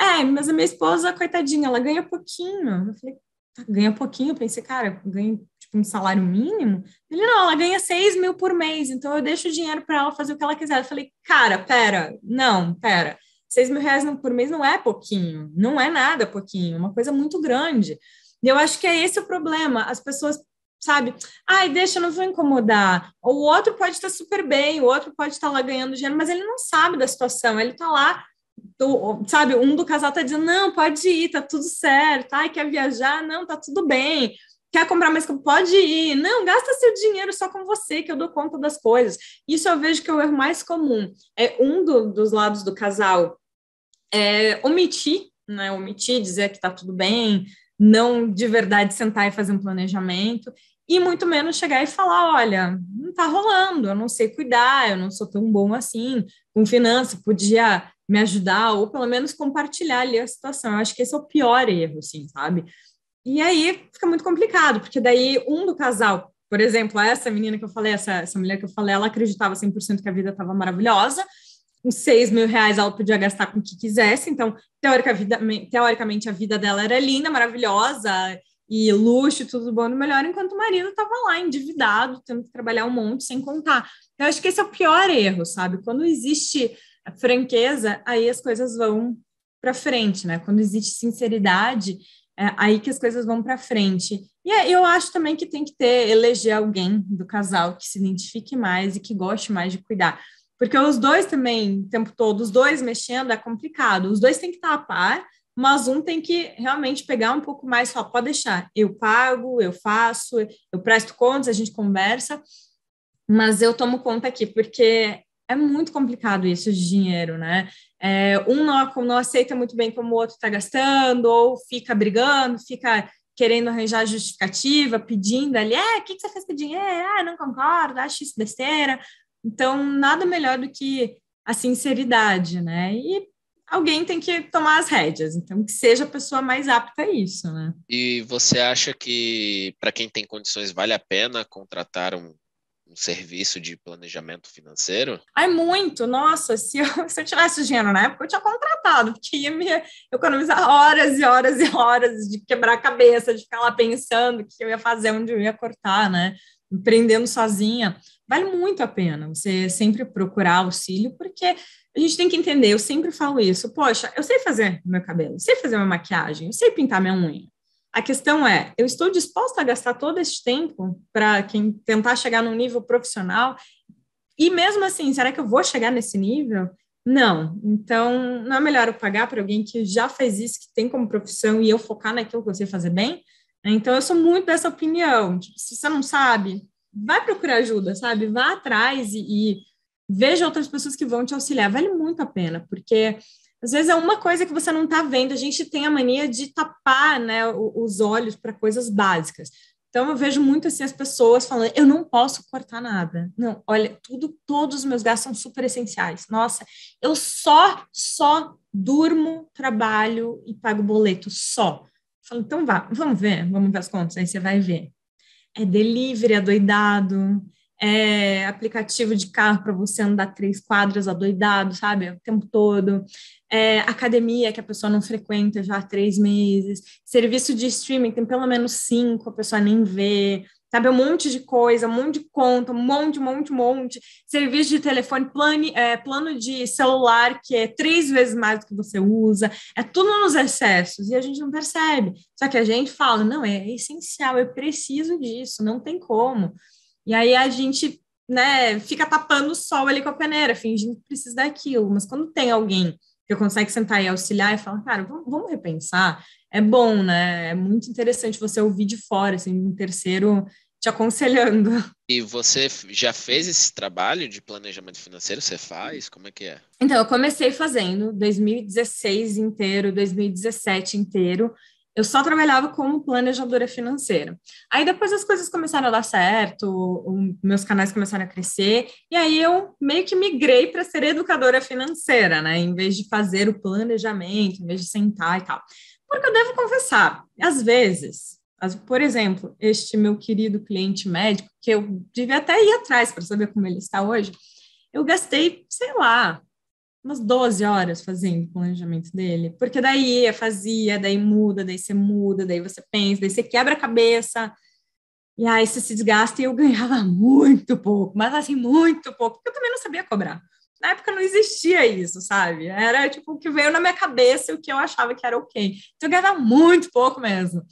é, mas a minha esposa, coitadinha, ela ganha pouquinho. Eu falei, tá, ganha pouquinho? Eu pensei, cara, ganha tipo um salário mínimo? Ele, não, ela ganha 6 mil por mês, então eu deixo o dinheiro para ela fazer o que ela quiser. Eu falei, cara, pera, não, pera. 6 mil reais por mês não é pouquinho, não é nada pouquinho, é uma coisa muito grande. E eu acho que é esse o problema. As pessoas sabe? Ai, deixa, não vou incomodar. O outro pode estar super bem, o outro pode estar lá ganhando dinheiro, mas ele não sabe da situação, ele está lá do, sabe, um do casal tá dizendo, não, pode ir, tá tudo certo, ai, quer viajar? Não, tá tudo bem, quer comprar mais, pode ir, não, gasta seu dinheiro só com você, que eu dou conta das coisas. Isso eu vejo que é o erro mais comum, é um do, dos lados do casal é, omitir, né, omitir, dizer que tá tudo bem, não de verdade sentar e fazer um planejamento, e muito menos chegar e falar, olha, não tá rolando, eu não sei cuidar, eu não sou tão bom assim, com finanças, podia me ajudar, ou pelo menos compartilhar ali a situação. Eu acho que esse é o pior erro, assim, sabe? E aí fica muito complicado, porque daí um do casal, por exemplo, essa menina que eu falei, essa, essa mulher que eu falei, ela acreditava 100% que a vida estava maravilhosa, com 6 mil reais ela podia gastar com o que quisesse, então, teoricamente, teoricamente a vida dela era linda, maravilhosa, e luxo, tudo bom no melhor, enquanto o marido estava lá endividado, tendo que trabalhar um monte sem contar. Eu acho que esse é o pior erro, sabe? Quando existe franqueza, aí as coisas vão para frente, né? Quando existe sinceridade, é aí que as coisas vão para frente. E eu acho também que tem que ter, eleger alguém do casal que se identifique mais e que goste mais de cuidar. Porque os dois também, o tempo todo, os dois mexendo é complicado. Os dois têm que estar a par, mas um tem que realmente pegar um pouco mais, só pode deixar, eu pago, eu faço, eu presto contas, a gente conversa, mas eu tomo conta aqui, porque é muito complicado isso de dinheiro, né? É, um não, não aceita muito bem como o outro está gastando, ou fica brigando, fica querendo arranjar justificativa, pedindo ali, é, o que, que você fez com o dinheiro? Ah, não concordo, acho isso besteira. Então, nada melhor do que a sinceridade, né? E alguém tem que tomar as rédeas, então que seja a pessoa mais apta a isso, né? E você acha que para quem tem condições vale a pena contratar um um serviço de planejamento financeiro? Ai, muito! Nossa, se eu, se eu tivesse dinheiro na época, eu tinha contratado, porque ia me economizar horas e horas e horas de quebrar a cabeça, de ficar lá pensando o que eu ia fazer, onde eu ia cortar, né? Empreendendo sozinha. Vale muito a pena você sempre procurar auxílio, porque a gente tem que entender, eu sempre falo isso, poxa, eu sei fazer meu cabelo, sei fazer uma maquiagem, eu sei pintar minha unha, a questão é, eu estou disposta a gastar todo esse tempo para quem tentar chegar num nível profissional? E mesmo assim, será que eu vou chegar nesse nível? Não. Então, não é melhor eu pagar para alguém que já fez isso, que tem como profissão, e eu focar naquilo que eu sei fazer bem? Então, eu sou muito dessa opinião. Tipo, se você não sabe, vai procurar ajuda, sabe? Vá atrás e, e veja outras pessoas que vão te auxiliar. Vale muito a pena, porque às vezes é uma coisa que você não está vendo, a gente tem a mania de tapar né, os olhos para coisas básicas. Então eu vejo muito assim as pessoas falando, eu não posso cortar nada. Não, olha, tudo, todos os meus gastos são super essenciais. Nossa, eu só, só durmo, trabalho e pago boleto, só. Eu falo, então vá, vamos ver, vamos ver as contas, aí você vai ver. É delivery, é doidado, é, aplicativo de carro para você andar três quadras adoidado, sabe? O tempo todo. É, academia que a pessoa não frequenta já há três meses. Serviço de streaming tem pelo menos cinco, a pessoa nem vê. Sabe, um monte de coisa, um monte de conta, um monte, um monte, um monte. Serviço de telefone, plano, é, plano de celular, que é três vezes mais do que você usa. É tudo nos excessos e a gente não percebe. Só que a gente fala, não, é essencial, eu preciso disso, não tem como. E aí a gente né, fica tapando o sol ali com a peneira, fingindo que precisa daquilo. Mas quando tem alguém que consegue sentar e auxiliar e falar, cara, vamos, vamos repensar, é bom, né? É muito interessante você ouvir de fora, assim, um terceiro te aconselhando. E você já fez esse trabalho de planejamento financeiro? Você faz? Como é que é? Então, eu comecei fazendo 2016 inteiro, 2017 inteiro, eu só trabalhava como planejadora financeira. Aí depois as coisas começaram a dar certo, meus canais começaram a crescer, e aí eu meio que migrei para ser educadora financeira, né? Em vez de fazer o planejamento, em vez de sentar e tal. Porque eu devo confessar, às vezes, por exemplo, este meu querido cliente médico, que eu devia até ir atrás para saber como ele está hoje, eu gastei, sei lá, umas 12 horas fazendo o planejamento dele, porque daí ia, fazia, daí muda, daí você muda, daí você pensa, daí você quebra a cabeça, e aí você se desgasta e eu ganhava muito pouco, mas assim, muito pouco, porque eu também não sabia cobrar. Na época não existia isso, sabe? Era tipo o que veio na minha cabeça o que eu achava que era ok. Então eu ganhava muito pouco mesmo.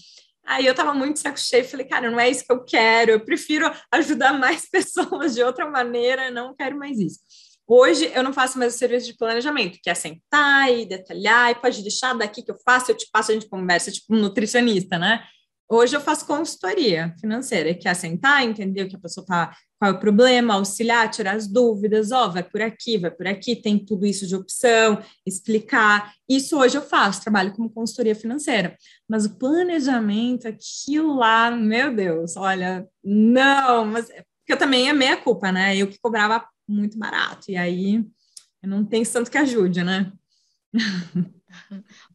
Aí eu tava muito saco cheio, falei, cara, não é isso que eu quero, eu prefiro ajudar mais pessoas de outra maneira, não quero mais isso. Hoje eu não faço mais o serviço de planejamento, que é sentar e detalhar, e pode deixar daqui que eu faço, eu te passo, a gente conversa, tipo um nutricionista, né? Hoje eu faço consultoria financeira, que é sentar, entender o que a pessoa tá, qual é o problema, auxiliar, tirar as dúvidas, ó, oh, vai por aqui, vai por aqui, tem tudo isso de opção, explicar. Isso hoje eu faço, trabalho como consultoria financeira. Mas o planejamento, aquilo lá, meu Deus, olha, não, mas porque eu também é meia culpa, né? Eu que cobrava muito barato. E aí não tem tanto que ajude, né?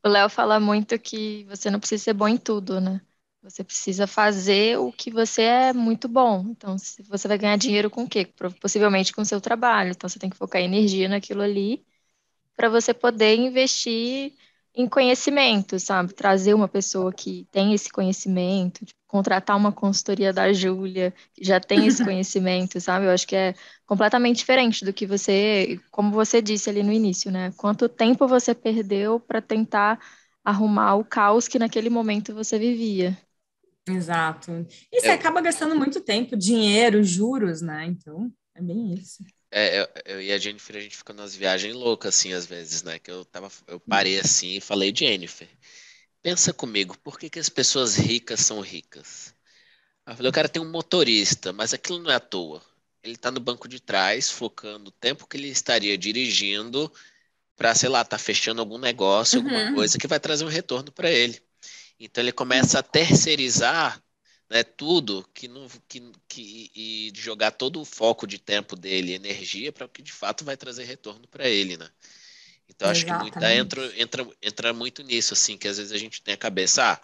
O Léo fala muito que você não precisa ser bom em tudo, né? Você precisa fazer o que você é muito bom. Então, se você vai ganhar dinheiro com o quê? Possivelmente com o seu trabalho. Então, você tem que focar energia naquilo ali para você poder investir em conhecimento, sabe? Trazer uma pessoa que tem esse conhecimento, tipo, contratar uma consultoria da Júlia, que já tem esse conhecimento, sabe? Eu acho que é completamente diferente do que você, como você disse ali no início, né? Quanto tempo você perdeu para tentar arrumar o caos que naquele momento você vivia. Exato. E você é. acaba gastando muito tempo, dinheiro, juros, né? Então, é bem isso. É, eu, eu, e a Jennifer, a gente fica nas viagens loucas, assim, às vezes, né? Que eu, tava, eu parei assim e falei, Jennifer, pensa comigo, por que, que as pessoas ricas são ricas? Eu falei, o cara tem um motorista, mas aquilo não é à toa. Ele está no banco de trás, focando o tempo que ele estaria dirigindo para, sei lá, tá fechando algum negócio, alguma uhum. coisa que vai trazer um retorno para ele. Então ele começa a terceirizar né, tudo que não que, que e jogar todo o foco de tempo dele, energia para o que de fato vai trazer retorno para ele, né? Então acho Exatamente. que muita entra, entra entra muito nisso assim, que às vezes a gente tem a cabeça, ah,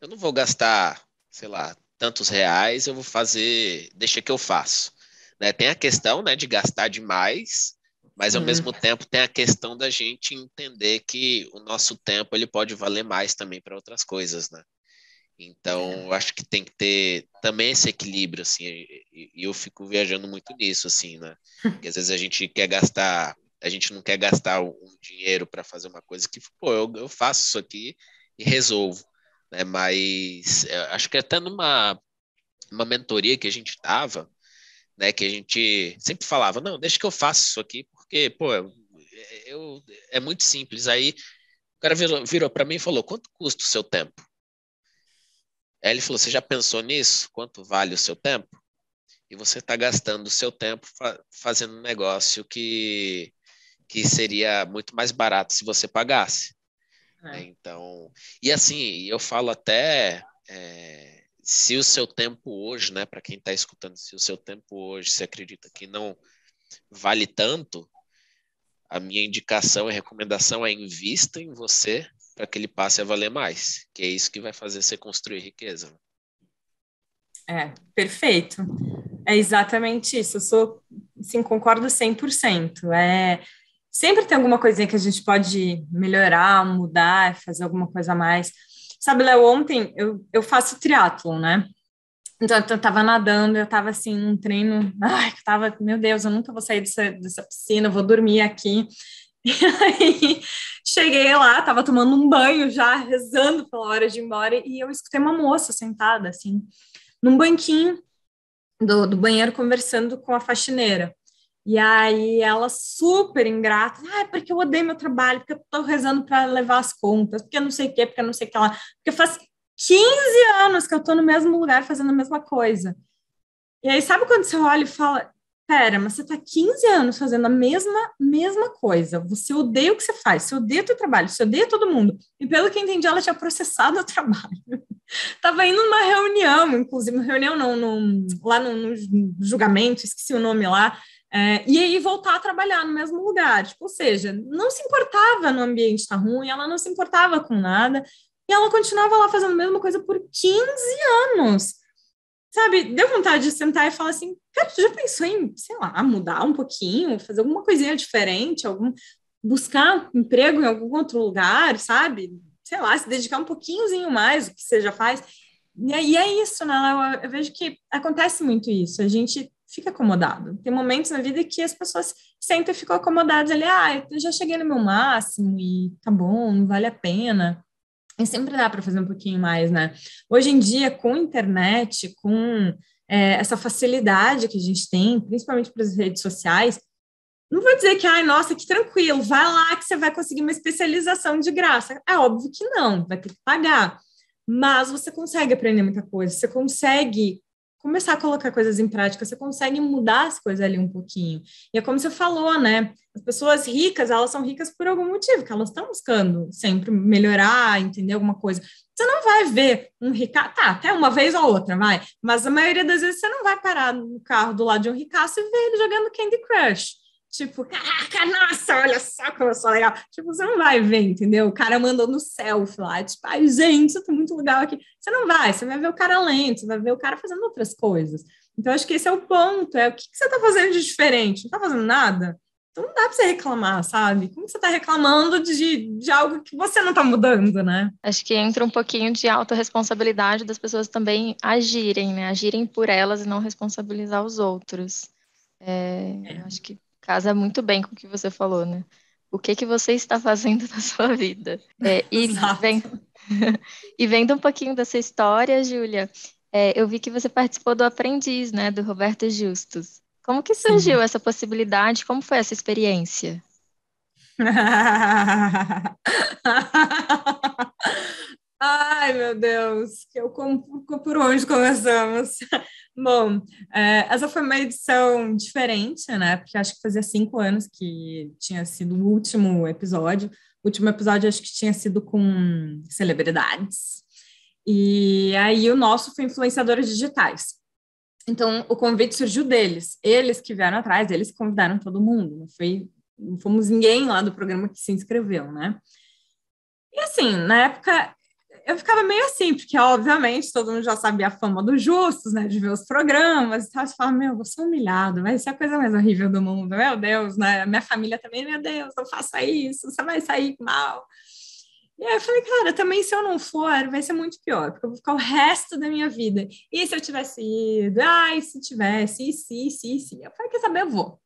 eu não vou gastar, sei lá, tantos reais, eu vou fazer, deixa que eu faço. Né? Tem a questão, né, de gastar demais, mas ao hum. mesmo tempo tem a questão da gente entender que o nosso tempo ele pode valer mais também para outras coisas, né? Então, acho que tem que ter também esse equilíbrio, assim, e, eu fico viajando muito nisso, assim, né? Porque às vezes a gente quer gastar, a gente não quer gastar um dinheiro para fazer uma coisa que, pô, eu, eu faço isso aqui e resolvo, né? Mas acho que até numa uma mentoria que a gente tava, né, que a gente sempre falava, não, deixa que eu faça isso aqui, porque, pô, eu, eu é muito simples. Aí o cara virou, virou para mim e falou, quanto custa o seu tempo? Aí ele falou: Você já pensou nisso? Quanto vale o seu tempo? E você está gastando o seu tempo fa fazendo um negócio que, que seria muito mais barato se você pagasse. É. Então, e assim, eu falo até é, se o seu tempo hoje, né, para quem está escutando, se o seu tempo hoje se acredita que não vale tanto, a minha indicação e recomendação é invista em você para que ele passe a valer mais, que é isso que vai fazer você construir riqueza. É, perfeito. É exatamente isso. Eu sou, sim, concordo 100%. É, sempre tem alguma coisinha que a gente pode melhorar, mudar, fazer alguma coisa a mais. Sabe, Léo, ontem eu, eu faço triatlon, né? Então, eu tava nadando, eu tava assim, num treino, ai, eu tava, meu Deus, eu nunca vou sair dessa, dessa piscina, eu vou dormir aqui. E aí, cheguei lá, tava tomando um banho já, rezando pela hora de ir embora, e eu escutei uma moça sentada, assim, num banquinho do, do banheiro, conversando com a faxineira. E aí ela super ingrata, ah, porque eu odeio meu trabalho, porque eu tô rezando para levar as contas, porque eu não sei o quê, porque eu não sei o que lá, porque faz 15 anos que eu tô no mesmo lugar fazendo a mesma coisa. E aí, sabe quando você olha e fala, pera, mas você tá 15 anos fazendo a mesma, mesma coisa, você odeia o que você faz, você odeia o teu trabalho, você odeia todo mundo. E pelo que entendi, ela tinha processado o trabalho. Tava indo numa reunião, inclusive, uma reunião não, no, lá no, no, julgamento, esqueci o nome lá, é, e aí voltar a trabalhar no mesmo lugar. Tipo, ou seja, não se importava no ambiente estar tá ruim, ela não se importava com nada, e ela continuava lá fazendo a mesma coisa por 15 anos. Sabe, deu vontade de sentar e falar assim, cara, tu já pensou em, sei lá, mudar um pouquinho, fazer alguma coisinha diferente, algum buscar um emprego em algum outro lugar, sabe? Sei lá, se dedicar um pouquinhozinho mais o que você já faz. E aí é isso, né? Eu, eu vejo que acontece muito isso. A gente fica acomodado. Tem momentos na vida que as pessoas sentam e ficam acomodadas ali, ah, eu já cheguei no meu máximo e tá bom, não vale a pena. E sempre dá para fazer um pouquinho mais, né? Hoje em dia, com internet, com é, essa facilidade que a gente tem, principalmente para as redes sociais, não vou dizer que, ai, nossa, que tranquilo, vai lá que você vai conseguir uma especialização de graça. É óbvio que não, vai ter que pagar. Mas você consegue aprender muita coisa, você consegue começar a colocar coisas em prática, você consegue mudar as coisas ali um pouquinho. E é como você falou, né? As pessoas ricas, elas são ricas por algum motivo, que elas estão buscando sempre melhorar, entender alguma coisa. Você não vai ver um ricaço, tá, até uma vez ou outra, vai, mas a maioria das vezes você não vai parar no carro do lado de um ricaço e ver ele jogando Candy Crush tipo, caraca, nossa, olha só como eu sou legal. Tipo, você não vai ver, entendeu? O cara mandando selfie lá, tipo, ai, gente, isso tá muito legal aqui. Você não vai, você vai ver o cara lento, você vai ver o cara fazendo outras coisas. Então, acho que esse é o ponto, é o que, que você tá fazendo de diferente? Não tá fazendo nada? Então, não dá para você reclamar, sabe? Como você tá reclamando de, de algo que você não tá mudando, né? Acho que entra um pouquinho de autorresponsabilidade das pessoas também agirem, né? Agirem por elas e não responsabilizar os outros. É, é. acho que casa muito bem com o que você falou, né? O que que você está fazendo na sua vida? É, e, vem, e vendo um pouquinho dessa história, Júlia, é, eu vi que você participou do Aprendiz, né, do Roberto Justus. Como que surgiu Sim. essa possibilidade? Como foi essa experiência? Ai, meu Deus, que eu por onde começamos? Bom, é, essa foi uma edição diferente, né? Porque acho que fazia cinco anos que tinha sido o último episódio. O último episódio acho que tinha sido com celebridades. E aí o nosso foi influenciadores digitais. Então o convite surgiu deles. Eles que vieram atrás, eles convidaram todo mundo. Não foi, não fomos ninguém lá do programa que se inscreveu, né? E assim, na época eu ficava meio assim, porque obviamente todo mundo já sabia a fama dos justos, né, de ver os programas e tal. Você fala, meu, vou ser humilhado, vai ser a coisa mais horrível do mundo, meu Deus, né? Minha família também, meu Deus, não faça isso, você vai sair mal. E aí eu falei, cara, também se eu não for, vai ser muito pior, porque eu vou ficar o resto da minha vida. E se eu tivesse ido? Ai, se tivesse, e se, se, se. Eu falei, quer saber, eu vou.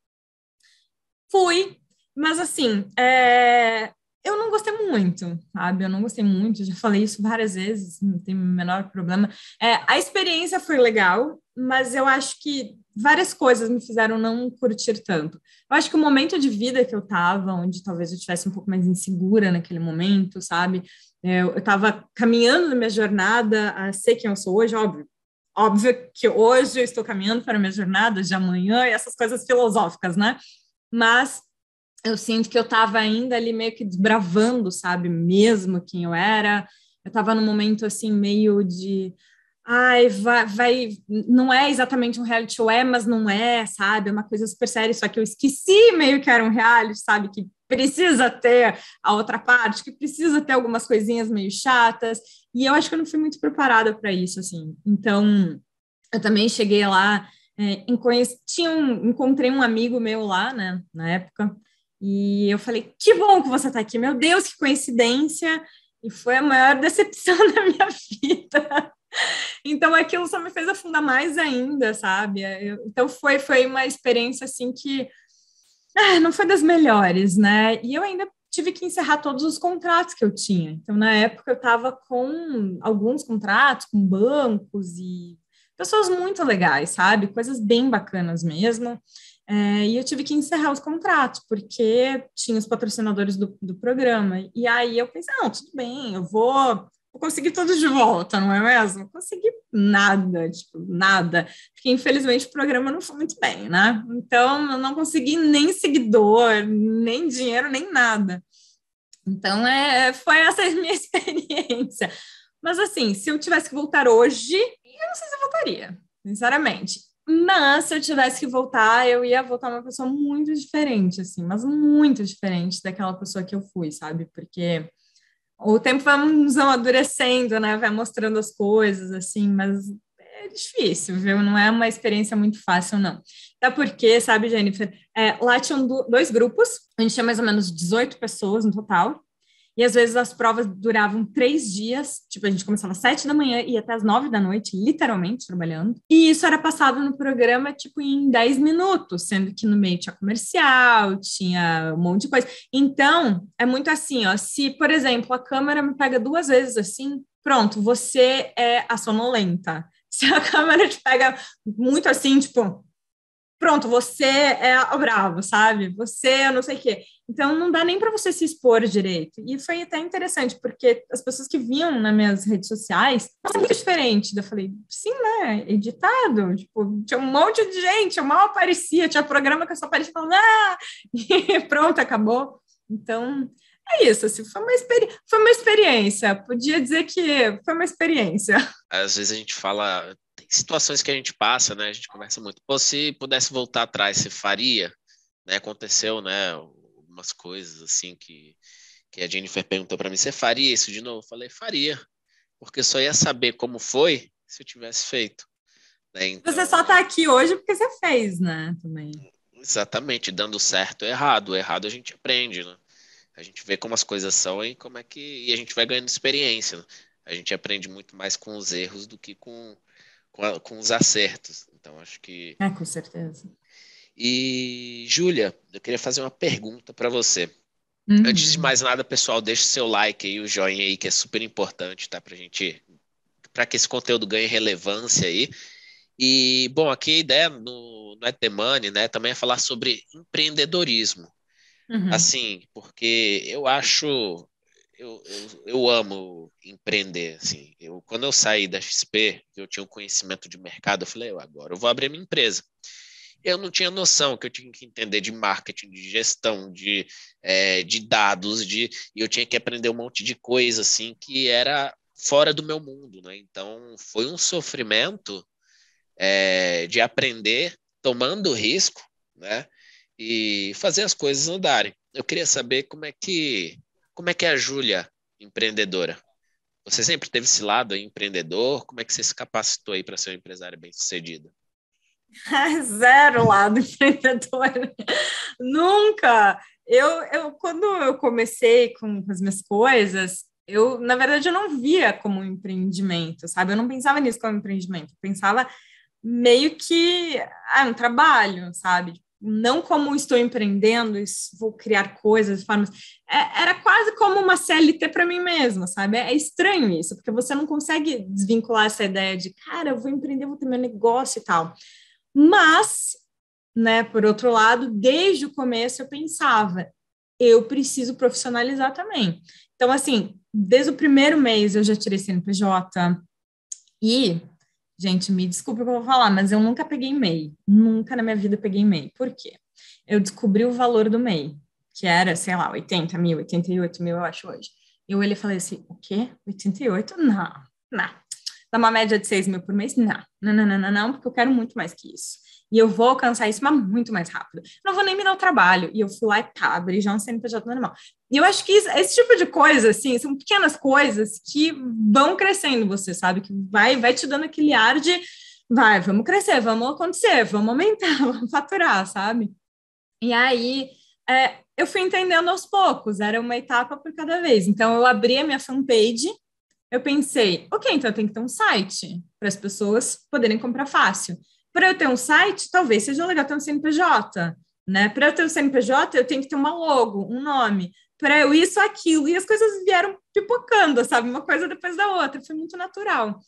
Fui, mas assim, é, eu não gostei muito, sabe? Eu não gostei muito, já falei isso várias vezes, não tem o menor problema. É, a experiência foi legal, mas eu acho que várias coisas me fizeram não curtir tanto. Eu acho que o momento de vida que eu estava, onde talvez eu estivesse um pouco mais insegura naquele momento, sabe? É, eu estava caminhando na minha jornada a ser quem eu sou hoje, óbvio. Óbvio que hoje eu estou caminhando para a minha jornada de amanhã e essas coisas filosóficas, né? Mas eu sinto que eu estava ainda ali meio que desbravando, sabe, mesmo quem eu era. Eu estava num momento assim meio de ai, vai, vai, não é exatamente um reality show, é, mas não é, sabe? É uma coisa super séria, só que eu esqueci meio que era um reality, sabe? Que precisa ter a outra parte, que precisa ter algumas coisinhas meio chatas, e eu acho que eu não fui muito preparada para isso, assim. Então, eu também cheguei lá é, tinha um, encontrei um amigo meu lá, né, na época, e eu falei, que bom que você está aqui, meu Deus, que coincidência, e foi a maior decepção da minha vida. Então aquilo só me fez afundar mais ainda, sabe? Eu, então foi, foi uma experiência assim que ah, não foi das melhores, né? E eu ainda tive que encerrar todos os contratos que eu tinha. Então, na época, eu estava com alguns contratos com bancos e pessoas muito legais, sabe? Coisas bem bacanas mesmo. É, e eu tive que encerrar os contratos, porque tinha os patrocinadores do, do programa. E aí eu pensei, não, tudo bem, eu vou vou conseguir todos de volta, não é mesmo? Consegui nada, tipo, nada. Porque, infelizmente, o programa não foi muito bem, né? Então, eu não consegui nem seguidor, nem dinheiro, nem nada. Então, é, foi essa a minha experiência. Mas, assim, se eu tivesse que voltar hoje, eu não sei se eu voltaria, sinceramente. Mas, se eu tivesse que voltar, eu ia voltar uma pessoa muito diferente, assim, mas muito diferente daquela pessoa que eu fui, sabe? Porque o tempo vai nos amadurecendo, né? Vai mostrando as coisas, assim, mas é difícil, viu? Não é uma experiência muito fácil, não. Até porque, sabe, Jennifer, é, lá tinham dois grupos, a gente tinha mais ou menos 18 pessoas no total, e às vezes as provas duravam três dias, tipo, a gente começava às sete da manhã e ia até às nove da noite, literalmente trabalhando. E isso era passado no programa, tipo, em dez minutos, sendo que no meio tinha comercial, tinha um monte de coisa. Então, é muito assim, ó. Se, por exemplo, a câmera me pega duas vezes assim, pronto, você é a sonolenta. Se a câmera te pega muito assim, tipo, pronto, você é o bravo, sabe? Você é não sei o quê. Então não dá nem para você se expor direito. E foi até interessante, porque as pessoas que viam nas minhas redes sociais, nossa, muito diferente. Eu falei, sim, né? Editado. Tipo, tinha um monte de gente, eu mal aparecia, tinha programa que eu só aparecia falando, ah! E pronto, acabou. Então, é isso, assim, foi uma, foi uma experiência. Podia dizer que foi uma experiência. Às vezes a gente fala, situações que a gente passa, né? A gente conversa muito. Pô, se pudesse voltar atrás, você faria? Né? Aconteceu, né? Algumas coisas assim que, que a Jennifer perguntou para mim: você faria isso de novo? Eu falei: faria, porque só ia saber como foi se eu tivesse feito. Né? Então, você só está aqui hoje porque você fez, né? Também. Exatamente, dando certo ou errado. O errado a gente aprende, né? A gente vê como as coisas são e como é que e a gente vai ganhando experiência. Né? A gente aprende muito mais com os erros do que com com, a, com os acertos. Então, acho que. É, com certeza. E, Júlia, eu queria fazer uma pergunta para você. Uhum. Antes de mais nada, pessoal, deixe seu like aí, o joinha aí, que é super importante, tá? Pra gente. para que esse conteúdo ganhe relevância aí. E, bom, aqui a ideia no, no Etemani, né, também é falar sobre empreendedorismo. Uhum. Assim, porque eu acho eu, eu, eu, amo empreender, assim. Eu, quando eu saí da XP, eu tinha um conhecimento de mercado, eu falei, agora eu vou abrir minha empresa. Eu não tinha noção que eu tinha que entender de marketing, de gestão, de, é, de dados, de, e eu tinha que aprender um monte de coisa, assim, que era fora do meu mundo, né? Então, foi um sofrimento é, de aprender tomando risco, né? E fazer as coisas andarem. Eu queria saber como é que como é que é a Júlia, empreendedora? Você sempre teve esse lado aí, empreendedor? Como é que você se capacitou aí para ser uma empresária bem-sucedida? Zero lado empreendedora. Nunca. Eu, eu, quando eu comecei com as minhas coisas, eu, na verdade, eu não via como um empreendimento, sabe? Eu não pensava nisso como empreendimento. Eu pensava meio que ah, um trabalho, sabe? Não como estou empreendendo, vou criar coisas, formas. É, era quase como uma CLT para mim mesma, sabe? É, é, estranho isso, porque você não consegue desvincular essa ideia de, cara, eu vou empreender, vou ter meu negócio e tal. Mas, né, por outro lado, desde o começo eu pensava, eu preciso profissionalizar também. Então, assim, desde o primeiro mês eu já tirei CNPJ e Gente, me desculpe o que eu vou falar, mas eu nunca peguei MEI. Nunca na minha vida peguei MEI. Por quê? Eu descobri o valor do MEI, que era, sei lá, 80 mil, 88 mil, eu acho hoje. E eu ele falei assim, o quê? 88? Não, não. Dá uma média de 6 mil por mês? Não, não, não, não, não, não, porque eu quero muito mais que isso. E eu vou alcançar isso, mas muito mais rápido. Não vou nem me dar o trabalho. E eu fui lá e tá, abri já um CNPJ normal. E eu acho que isso, esse tipo de coisa, assim, são pequenas coisas que vão crescendo você, sabe? Que vai, vai te dando aquele ar de vai, vamos crescer, vamos acontecer, vamos aumentar, vamos faturar, sabe? E aí é, eu fui entendendo aos poucos, era uma etapa por cada vez. Então eu abri a minha fanpage, eu pensei, ok, então eu tenho que ter um site para as pessoas poderem comprar fácil. Para eu ter um site, talvez seja legal ter um CNPJ, né? Para eu ter um CNPJ, eu tenho que ter uma logo, um nome. Para eu isso, aquilo. E as coisas vieram pipocando, sabe? Uma coisa depois da outra. Foi muito natural.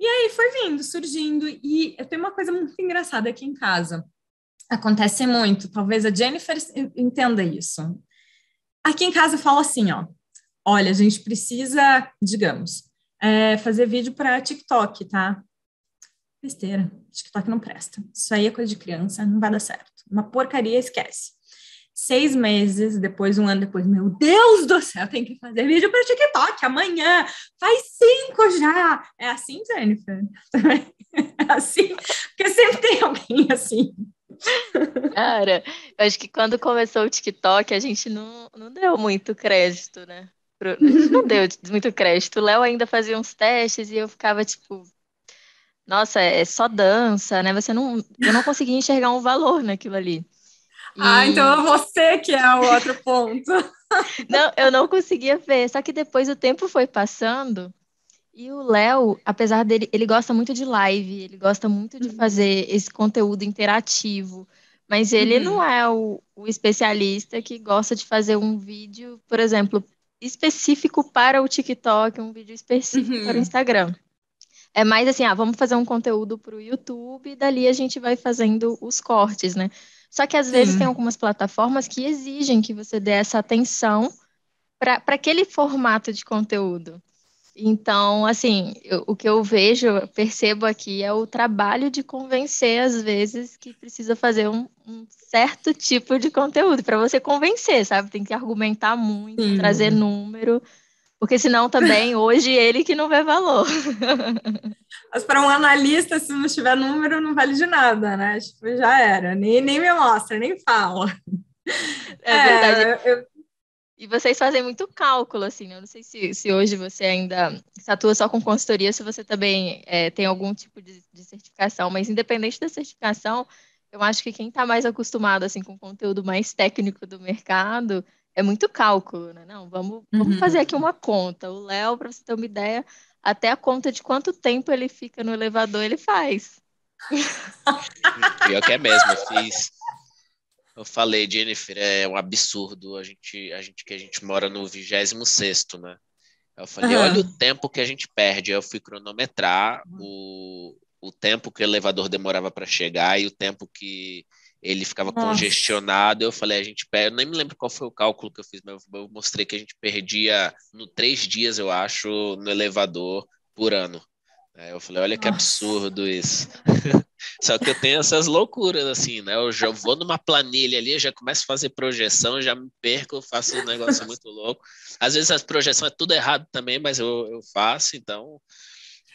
E aí foi vindo, surgindo. E eu tenho uma coisa muito engraçada aqui em casa. Acontece muito. Talvez a Jennifer entenda isso. Aqui em casa eu falo assim, ó. Olha, a gente precisa, digamos, é, fazer vídeo para TikTok, tá? Besteira. TikTok não presta. Isso aí é coisa de criança, não vai dar certo. Uma porcaria, esquece. Seis meses depois, um ano depois, meu Deus do céu, tem que fazer vídeo para TikTok amanhã. Faz cinco já. É assim, Jennifer? É assim? Porque sempre tem alguém assim. Cara, eu acho que quando começou o TikTok, a gente não, não deu muito crédito, né? Não deu muito crédito. O Léo ainda fazia uns testes e eu ficava tipo, nossa, é só dança, né? Você não, eu não conseguia enxergar um valor naquilo ali. E... Ah, então é você que é o outro ponto. não, eu não conseguia ver. Só que depois o tempo foi passando e o Léo, apesar dele, ele gosta muito de live, ele gosta muito de uhum. fazer esse conteúdo interativo, mas ele uhum. não é o, o especialista que gosta de fazer um vídeo, por exemplo, específico para o TikTok, um vídeo específico uhum. para o uhum. Instagram. É mais assim, ah, vamos fazer um conteúdo para o YouTube e dali a gente vai fazendo os cortes, né? Só que às vezes tem algumas plataformas que exigem que você dê essa atenção para aquele formato de conteúdo. Então, assim, eu, o que eu vejo, percebo aqui é o trabalho de convencer, às vezes, que precisa fazer um, um certo tipo de conteúdo para você convencer, sabe? Tem que argumentar muito, Sim. trazer número. Porque senão também, hoje, ele que não vê valor. Mas para um analista, se não tiver número, não vale de nada, né? Tipo, já era. Nem, nem me mostra, nem fala. É, é verdade. Eu... E vocês fazem muito cálculo, assim, né? Eu não sei se, se hoje você ainda se atua só com consultoria, se você também é, tem algum tipo de, de certificação, mas independente da certificação, eu acho que quem está mais acostumado, assim, com conteúdo mais técnico do mercado, é muito cálculo, né? Não, vamos, vamos uhum. fazer aqui uma conta. O Léo, para você ter uma ideia, até a conta de quanto tempo ele fica no elevador, ele faz. Pior que é mesmo, eu fiz. Eu falei, Jennifer, é um absurdo a gente, a gente que a gente mora no 26 né? Eu falei, uhum. olha o tempo que a gente perde. Eu fui cronometrar o, o tempo que o elevador demorava para chegar e o tempo que ele ficava Nossa. congestionado. Eu falei, a gente perde. Eu nem me lembro qual foi o cálculo que eu fiz, mas eu mostrei que a gente perdia no três dias, eu acho, no elevador por ano. Eu falei, olha que absurdo isso. Só que eu tenho essas loucuras, assim, né? Eu já vou numa planilha ali, já começo a fazer projeção, já me perco, faço um negócio muito louco. Às vezes a projeção é tudo errado também, mas eu, eu faço, então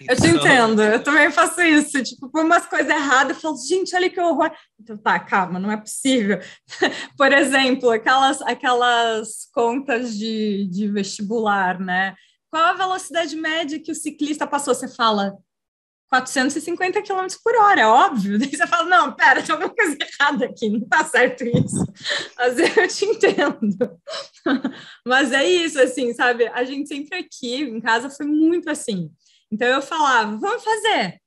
eu te entendo, eu também faço isso. Tipo, por umas coisas erradas, eu falo, gente, olha que horror. Então, tá, calma, não é possível. por exemplo, aquelas, aquelas contas de, de vestibular, né? Qual a velocidade média que o ciclista passou? Você fala 450 km por hora, é óbvio. Daí você fala, não, pera, tem alguma coisa errada aqui, não tá certo isso. Mas eu te entendo. Mas é isso, assim, sabe? A gente sempre aqui em casa foi muito assim então eu falava, vamos fazer.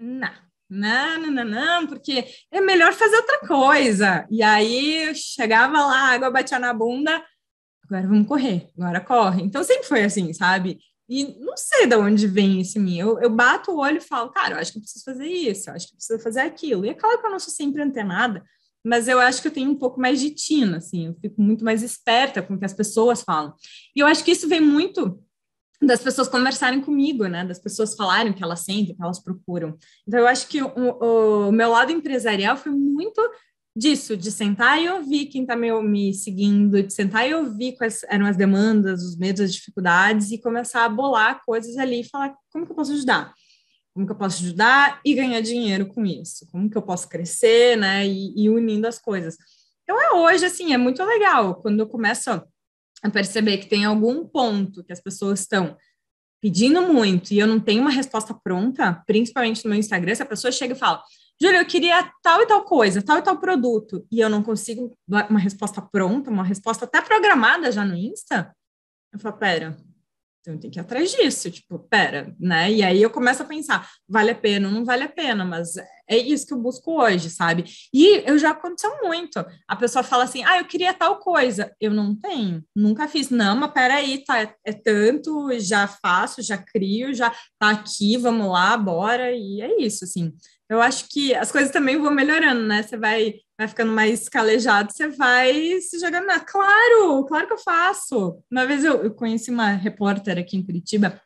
Não, não, não, não, não, porque é melhor fazer outra coisa. E aí eu chegava lá, a água batia na bunda, agora vamos correr, agora corre. Então sempre foi assim, sabe? E não sei de onde vem esse mim. Eu, eu bato o olho e falo, cara, eu acho que eu preciso fazer isso, eu acho que eu preciso fazer aquilo. E é claro que eu não sou sempre antenada, mas eu acho que eu tenho um pouco mais de tina, assim, eu fico muito mais esperta com o que as pessoas falam. E eu acho que isso vem muito das pessoas conversarem comigo, né? Das pessoas falarem o que elas sentem, o que elas procuram. Então, eu acho que o, o meu lado empresarial foi muito disso, de sentar e ouvir quem está me, me seguindo, de sentar e ouvir quais eram as demandas, os medos, as dificuldades e começar a bolar coisas ali e falar como que eu posso ajudar? Como que eu posso ajudar e ganhar dinheiro com isso? Como que eu posso crescer, né? E, e unindo as coisas. Então, é hoje, assim, é muito legal. Quando eu começo a perceber que tem algum ponto que as pessoas estão pedindo muito e eu não tenho uma resposta pronta, principalmente no meu Instagram, se a pessoa chega e fala, Júlia, eu queria tal e tal coisa, tal e tal produto, e eu não consigo uma resposta pronta, uma resposta até programada já no Insta, eu falo, pera, então tem que ir atrás disso, tipo, pera, né? E aí eu começo a pensar, vale a pena não vale a pena, mas é isso que eu busco hoje, sabe? E eu já aconteceu muito. A pessoa fala assim, ah, eu queria tal coisa. Eu não tenho, nunca fiz. Não, mas peraí, tá, é, é tanto, já faço, já crio, já tá aqui, vamos lá, bora, e é isso, assim eu acho que as coisas também vão melhorando, né? Você vai, vai ficando mais calejado, você vai se jogando na. Claro, claro que eu faço. Uma vez eu, eu conheci uma repórter aqui em Curitiba,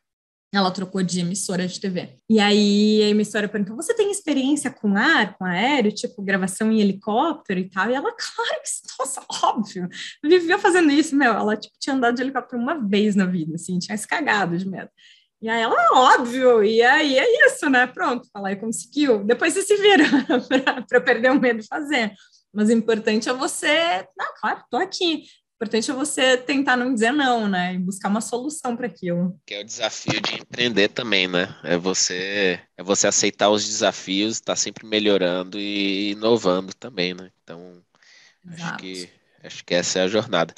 ela trocou de emissora de TV. E aí a emissora perguntou: Você tem experiência com ar, com aéreo, tipo gravação em helicóptero e tal? E ela, claro que, nossa, óbvio, vivia fazendo isso, meu. Ela tipo, tinha andado de helicóptero uma vez na vida, assim, tinha se cagado de medo. E aí ela, óbvio, e aí é isso, né? Pronto, falar e conseguiu. Depois você se vira para perder o medo de fazer. Mas o importante é você, não, claro, tô aqui. O importante é você tentar não dizer não, né? E buscar uma solução para aquilo. Que é o desafio de empreender também, né? É você, é você aceitar os desafios, estar tá sempre melhorando e inovando também, né? Então, acho que, acho que essa é a jornada.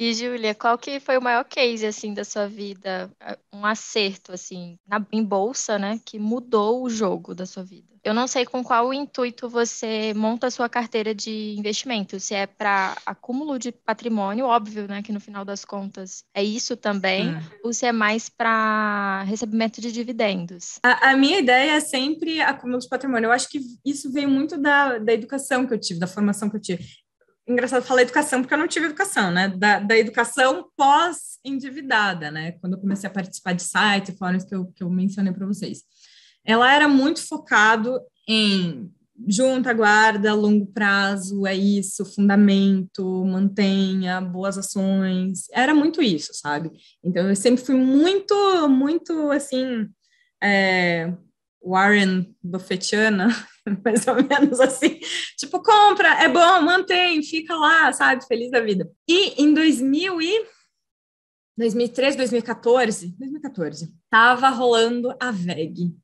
E, Júlia, qual que foi o maior case, assim, da sua vida? Um acerto, assim, na, em bolsa, né? Que mudou o jogo da sua vida. Eu não sei com qual intuito você monta a sua carteira de investimento. Se é para acúmulo de patrimônio, óbvio, né? Que no final das contas é isso também. É. Ou se é mais para recebimento de dividendos. A, a, minha ideia é sempre acúmulo de patrimônio. Eu acho que isso veio muito da, da educação que eu tive, da formação que eu tive engraçado falar educação, porque eu não tive educação, né? Da, da educação pós-endividada, né? Quando eu comecei a participar de sites fóruns que eu, que eu mencionei para vocês. Ela era muito focado em junta, guarda, longo prazo, é isso, fundamento, mantenha, boas ações, era muito isso, sabe? Então, eu sempre fui muito, muito, assim, é, Warren Buffettiana, mais ou menos assim. Tipo, compra, é bom, mantém, fica lá, sabe, feliz da vida. E em 2000 e 2013, 2014, 2014, tava rolando a VEG.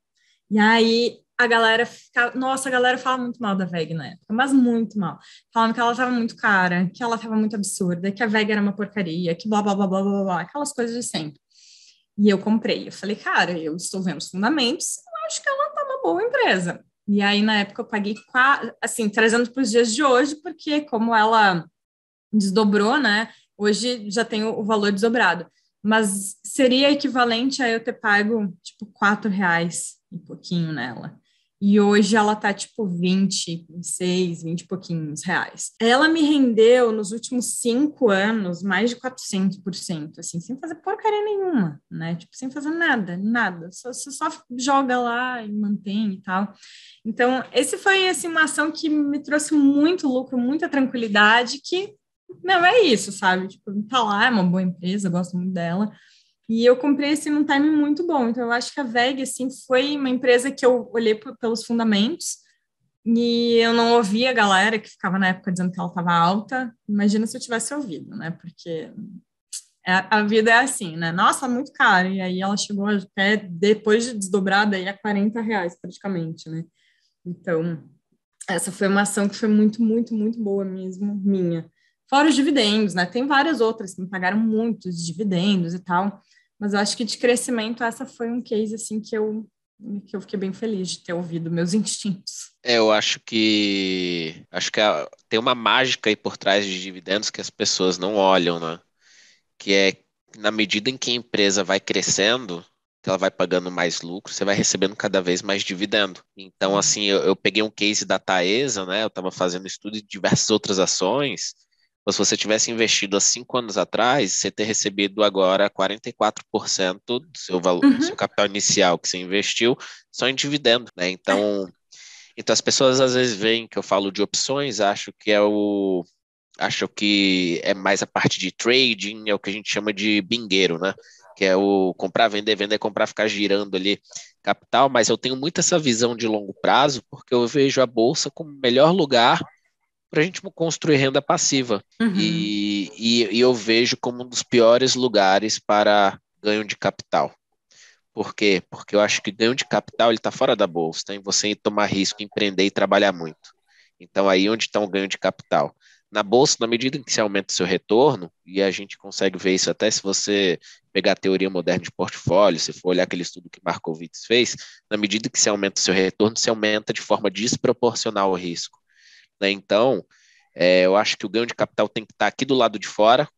E aí a galera fica, nossa, a galera fala muito mal da VEG na época, mas muito mal. Falando que ela tava muito cara, que ela tava muito absurda, que a VEG era uma porcaria, que blá blá blá blá blá blá, aquelas coisas de sempre. E eu comprei. Eu falei, cara, eu estou vendo os fundamentos, eu acho que ela tá uma boa empresa. E aí, na época, eu paguei, assim, trazendo para os dias de hoje, porque como ela desdobrou, né? Hoje já tem o valor desdobrado. Mas seria equivalente a eu ter pago, tipo, quatro reais e pouquinho nela. E hoje ela tá tipo 26, 20 e pouquinhos reais. Ela me rendeu nos últimos cinco anos mais de 400%, assim, sem fazer porcaria nenhuma, né? Tipo, sem fazer nada, nada. Só, você só joga lá e mantém e tal. Então, esse foi assim, uma ação que me trouxe muito lucro, muita tranquilidade, que não é isso, sabe? Tipo, tá lá, é uma boa empresa, gosto muito dela e eu comprei assim num time muito bom. Então eu acho que a VEG assim foi uma empresa que eu olhei pelos fundamentos e eu não ouvi a galera que ficava na época dizendo que ela estava alta. Imagina se eu tivesse ouvido, né? Porque é, a vida é assim, né? Nossa, muito caro. E aí ela chegou até depois de desdobrada aí a 40 reais praticamente, né? Então, essa foi uma ação que foi muito, muito, muito boa mesmo, minha. Fora os dividendos, né? Tem várias outras que me pagaram muitos dividendos e tal. Mas eu acho que de crescimento essa foi um case assim que eu que eu fiquei bem feliz de ter ouvido meus instintos. É, eu acho que acho que tem uma mágica aí por trás de dividendos que as pessoas não olham, né? Que é na medida em que a empresa vai crescendo, que ela vai pagando mais lucro, você vai recebendo cada vez mais dividendo. Então, uhum. assim, eu, eu peguei um case da Taesa, né? Eu estava fazendo estudo de diversas outras ações ou se você tivesse investido há cinco anos atrás, você ter recebido agora 44% do seu valor, uhum. do seu capital inicial que você investiu só em dividendo, né? Então, então as pessoas às vezes veem que eu falo de opções, acho que é o acho que é mais a parte de trading, é o que a gente chama de bingueiro, né? Que é o comprar, vender, vender, comprar, ficar girando ali capital, mas eu tenho muito essa visão de longo prazo, porque eu vejo a bolsa como o melhor lugar para a gente construir renda passiva. Uhum. E, e, e, eu vejo como um dos piores lugares para ganho de capital. Por quê? Porque eu acho que ganho de capital ele está fora da bolsa, tem você tomar risco, empreender e trabalhar muito. Então aí onde está o ganho de capital? Na bolsa, na medida em que você aumenta o seu retorno, e a gente consegue ver isso até se você pegar a teoria moderna de portfólio, se for olhar aquele estudo que Markowitz fez, na medida que você aumenta o seu retorno, você aumenta de forma desproporcional o risco. Né? Então, é, eu acho que o ganho de capital tem que estar aqui do lado de fora,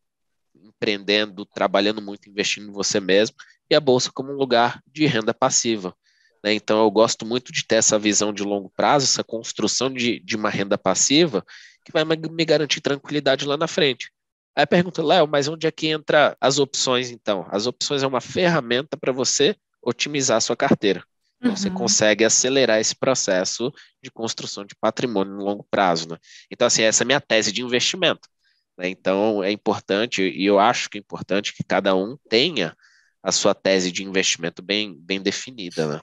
empreendendo, trabalhando muito, investindo em você mesmo, e a bolsa como um lugar de renda passiva. Né? Então, eu gosto muito de ter essa visão de longo prazo, essa construção de, de uma renda passiva, que vai me garantir tranquilidade lá na frente. Aí pergunta, Léo, mas onde é que entra as opções então? As opções é uma ferramenta para você otimizar a sua carteira. Então, uhum. você consegue acelerar esse processo de construção de patrimônio no longo prazo. Né? Então, assim, essa é a minha tese de investimento. Né? Então, é importante, e eu acho que é importante que cada um tenha a sua tese de investimento bem, bem definida. Né?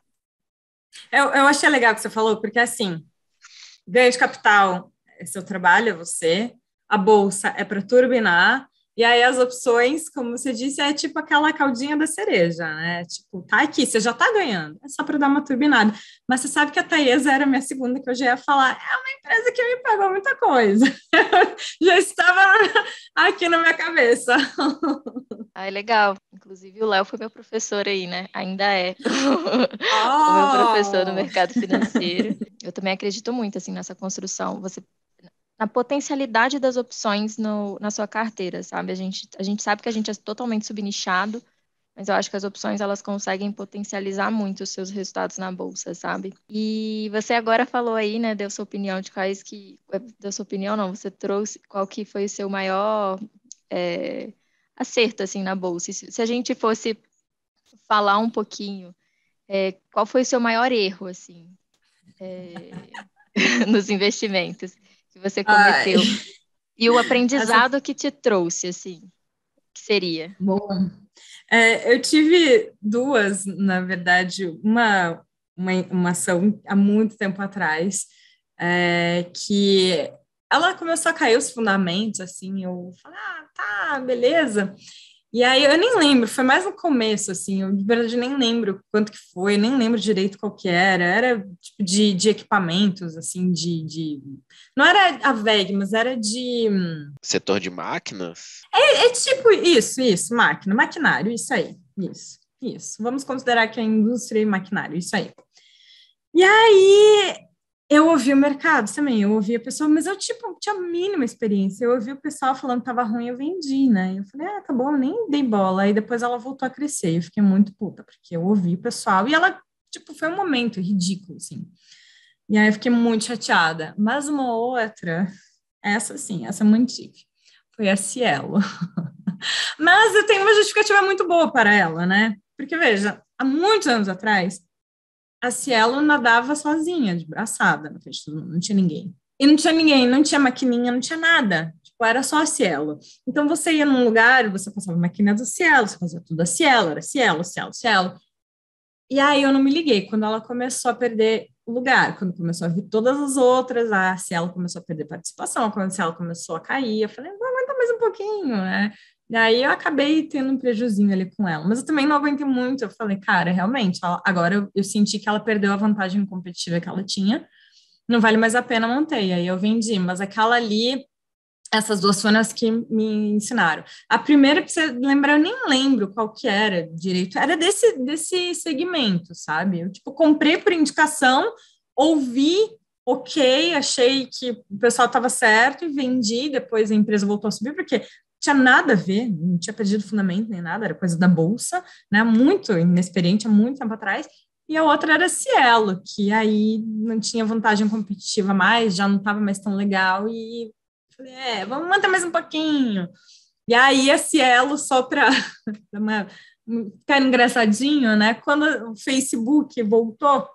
Eu, eu achei legal o que você falou, porque, assim, ganho de capital é seu trabalho, é você, a bolsa é para turbinar, e aí as opções, como você disse, é tipo aquela caldinha da cereja, né? Tipo, tá aqui, você já tá ganhando, é só para dar uma turbinada. Mas você sabe que a Taesa era a minha segunda, que eu já ia falar, é uma empresa que me pagou muita coisa. já estava aqui na minha cabeça. Ah, é legal. Inclusive, o Léo foi meu professor aí, né? Ainda é. Oh. o meu professor no mercado financeiro. Eu também acredito muito, assim, nessa construção. Você na potencialidade das opções no, na sua carteira, sabe? A gente, a gente sabe que a gente é totalmente subnichado, mas eu acho que as opções elas conseguem potencializar muito os seus resultados na bolsa, sabe? E você agora falou aí, né, deu sua opinião de quais que deu sua opinião, não? Você trouxe qual que foi o seu maior é, acerto assim na bolsa? Se, se, a gente fosse falar um pouquinho, é, qual foi o seu maior erro assim é, nos investimentos? Que você cometeu. Ai. E o aprendizado Essa... que te trouxe, assim, que seria? Bom, é, eu tive duas, na verdade, uma, uma, uma ação há muito tempo atrás, é, que ela começou a cair os fundamentos, assim, eu falei, ah, tá, beleza. E aí eu nem lembro, foi mais no começo, assim, eu de verdade nem lembro quanto que foi, nem lembro direito qual que era, era tipo de, de equipamentos, assim, de, de... Não era a VEG, mas era de... Setor de máquinas? É, é tipo isso, isso, máquina, maquinário, isso aí, isso, isso. Vamos considerar que é indústria e maquinário, isso aí. E aí eu ouvi o mercado também, eu ouvi a pessoa, mas eu, tipo, tinha a mínima experiência. Eu ouvi o pessoal falando que tava ruim, eu vendi, né? Eu falei, ah, tá bom, nem dei bola. Aí depois ela voltou a crescer. Eu fiquei muito puta, porque eu ouvi o pessoal e ela, tipo, foi um momento ridículo, assim. E aí eu fiquei muito chateada. Mas uma outra, essa sim, essa é muito tive, foi a Cielo. mas eu tenho uma justificativa muito boa para ela, né? Porque, veja, há muitos anos atrás, a Cielo nadava sozinha, de braçada, não tinha ninguém. E não tinha ninguém, não tinha maquininha, não tinha nada. Tipo, era só a Cielo. Então você ia num lugar, você passava a máquina do Cielo, você fazia tudo a Cielo, era Cielo, Cielo, Cielo. E aí eu não me liguei. Quando ela começou a perder lugar, quando começou a vir todas as outras, a Cielo começou a perder participação, quando a Cielo começou a cair, eu falei, vou aguentar mais um pouquinho, né? E aí eu acabei tendo um prejuzinho ali com ela, mas eu também não aguentei muito. Eu falei, cara, realmente, agora eu, senti que ela perdeu a vantagem competitiva que ela tinha, não vale mais a pena manter. E aí eu vendi, mas aquela ali, essas duas foram as que me ensinaram. A primeira, pra você lembrar, eu nem lembro qual que era direito, era desse, desse segmento, sabe? Eu, tipo, comprei por indicação, ouvi ok, achei que o pessoal estava certo e vendi, depois a empresa voltou a subir, porque tinha nada a ver, não tinha perdido fundamento nem nada, era coisa da bolsa, né? Muito inexperiente há muito tempo atrás. E a outra era Cielo, que aí não tinha vantagem competitiva mais, já não estava mais tão legal e falei, é, vamos manter mais um pouquinho. E aí a Cielo só para ficar engraçadinho, né? Quando o Facebook voltou,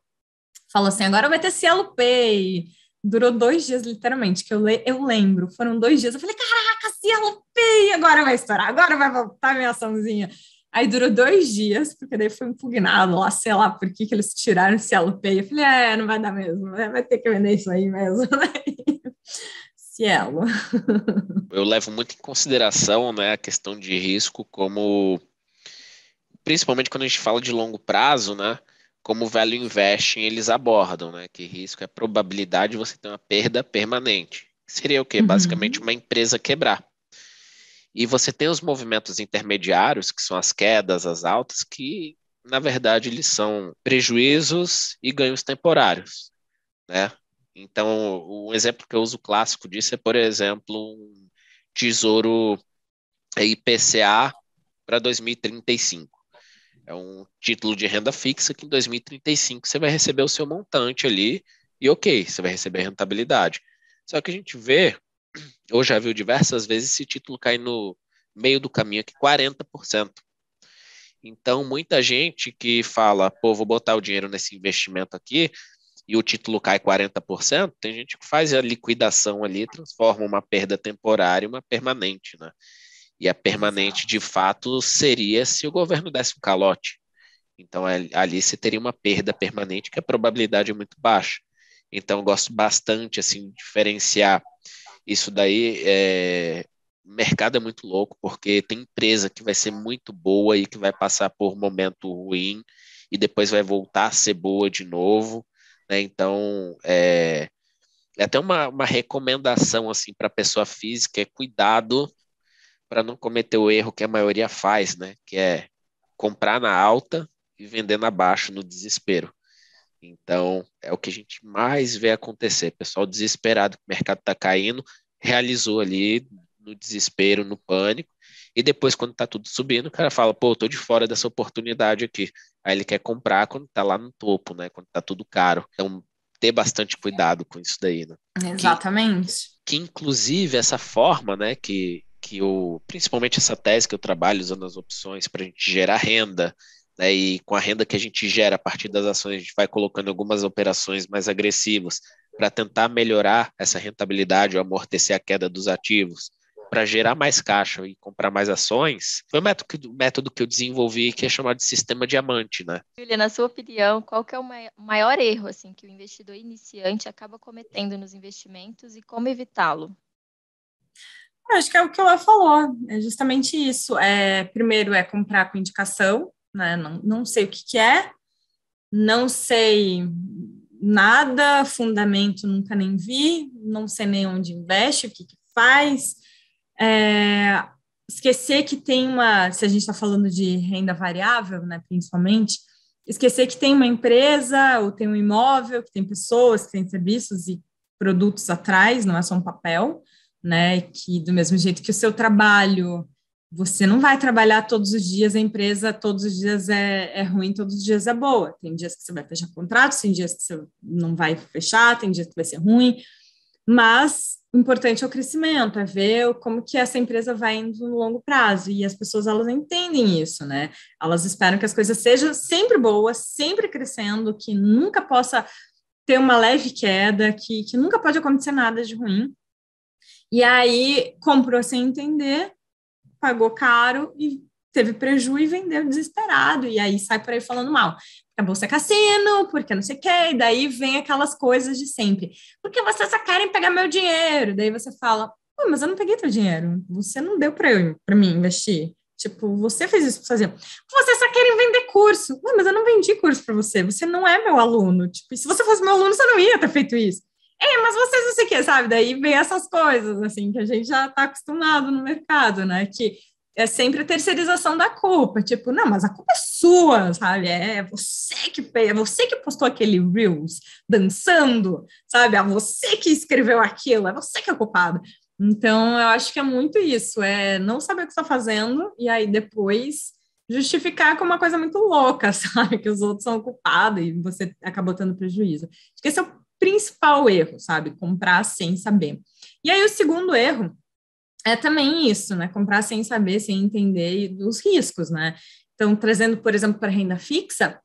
falou assim, agora vai ter Cielo Pay, Durou dois dias, literalmente, que eu, le eu lembro. Foram dois dias. Eu falei, caraca, Cielo Pay, agora vai estourar, agora vai voltar minha açãozinha. Aí durou dois dias, porque daí foi impugnado lá, sei lá por que, que eles tiraram Cielo Pay. Eu falei, é, não vai dar mesmo, vai ter que vender isso aí mesmo, né? Cielo. Eu levo muito em consideração né, a questão de risco como principalmente quando a gente fala de longo prazo, né? Como o value investing eles abordam, né? Que risco é probabilidade de você ter uma perda permanente. Seria o quê? Uhum. Basicamente uma empresa quebrar. E você tem os movimentos intermediários, que são as quedas, as altas, que na verdade eles são prejuízos e ganhos temporários, né? Então, o exemplo que eu uso clássico disso é, por exemplo, um tesouro IPCA para 2035. É um título de renda fixa que em 2035 você vai receber o seu montante ali e ok, você vai receber rentabilidade. Só que a gente vê, ou já viu diversas vezes, esse título cair no meio do caminho aqui, 40%. Então, muita gente que fala, pô, vou botar o dinheiro nesse investimento aqui e o título cai 40%, tem gente que faz a liquidação ali, transforma uma perda temporária em uma permanente, né? E a permanente, de fato, seria se o governo desse um calote. Então, ali você teria uma perda permanente, que a probabilidade é muito baixa. Então, gosto bastante, assim, de diferenciar isso daí. É... O mercado é muito louco, porque tem empresa que vai ser muito boa e que vai passar por momento ruim e depois vai voltar a ser boa de novo. Né? Então, é, é até uma, uma recomendação assim para a pessoa física, é cuidado para não cometer o erro que a maioria faz, né? Que é comprar na alta e vender na baixa no desespero. Então, é o que a gente mais vê acontecer. Pessoal desesperado que o mercado está caindo, realizou ali no desespero, no pânico, e depois, quando está tudo subindo, o cara fala, pô, tô de fora dessa oportunidade aqui. Aí ele quer comprar quando está lá no topo, né? Quando está tudo caro. Então, ter bastante cuidado com isso daí, né? Exatamente. Que, que inclusive, essa forma, né, que que o, principalmente essa tese que eu trabalho usando as opções para a gente gerar renda, né, e com a renda que a gente gera a partir das ações, a gente vai colocando algumas operações mais agressivas para tentar melhorar essa rentabilidade ou amortecer a queda dos ativos, para gerar mais caixa e comprar mais ações, foi o método, método que eu desenvolvi que é chamado de sistema diamante, né? Julia, na sua opinião, qual que é o maior erro assim que o investidor iniciante acaba cometendo nos investimentos e como evitá-lo? Acho que é o que ela falou, é justamente isso. É, primeiro é comprar com indicação, né? Não, não sei o que, que é, não sei nada, fundamento nunca nem vi, não sei nem onde investe, o que, que faz. É, esquecer que tem uma, se a gente está falando de renda variável, né, principalmente, esquecer que tem uma empresa ou tem um imóvel, que tem pessoas, que tem serviços e produtos atrás, não é só um papel né? Que do mesmo jeito que o seu trabalho, você não vai trabalhar todos os dias, a empresa todos os dias é, é ruim, todos os dias é boa. Tem dias que você vai fechar contrato, tem dias que você não vai fechar, tem dias que vai ser ruim, mas o importante é o crescimento, é ver como que essa empresa vai indo no longo prazo, e as pessoas, elas entendem isso, né? Elas esperam que as coisas sejam sempre boas, sempre crescendo, que nunca possa ter uma leve queda, que, que nunca pode acontecer nada de ruim, e aí comprou sem entender, pagou caro e teve prejuízo e vendeu desesperado. E aí sai por aí falando mal. Porque a bolsa é cassino, porque não sei o quê. E daí vem aquelas coisas de sempre. Porque vocês só querem pegar meu dinheiro. Daí você fala, mas eu não peguei teu dinheiro. Você não deu para eu para mim investir. Tipo, você fez isso fazer. Vocês só querem vender curso. Mas eu não vendi curso para você. Você não é meu aluno. Tipo, se você fosse meu aluno, você não ia ter feito isso é, mas vocês não sei o que, sabe? Daí vem essas coisas, assim, que a gente já está acostumado no mercado, né? Que é sempre a terceirização da culpa, tipo, não, mas a culpa é sua, sabe? É você que é você que postou aquele Reels dançando, sabe? É você que escreveu aquilo, é você que é culpado. Então, eu acho que é muito isso, é não saber o que está fazendo e aí depois justificar como uma coisa muito louca, sabe? Que os outros são culpados e você acabou tendo prejuízo. Acho que esse é o principal erro, sabe? Comprar sem saber. E aí o segundo erro é também isso, né? Comprar sem saber, sem entender dos riscos, né? Então, trazendo, por exemplo, para renda fixa,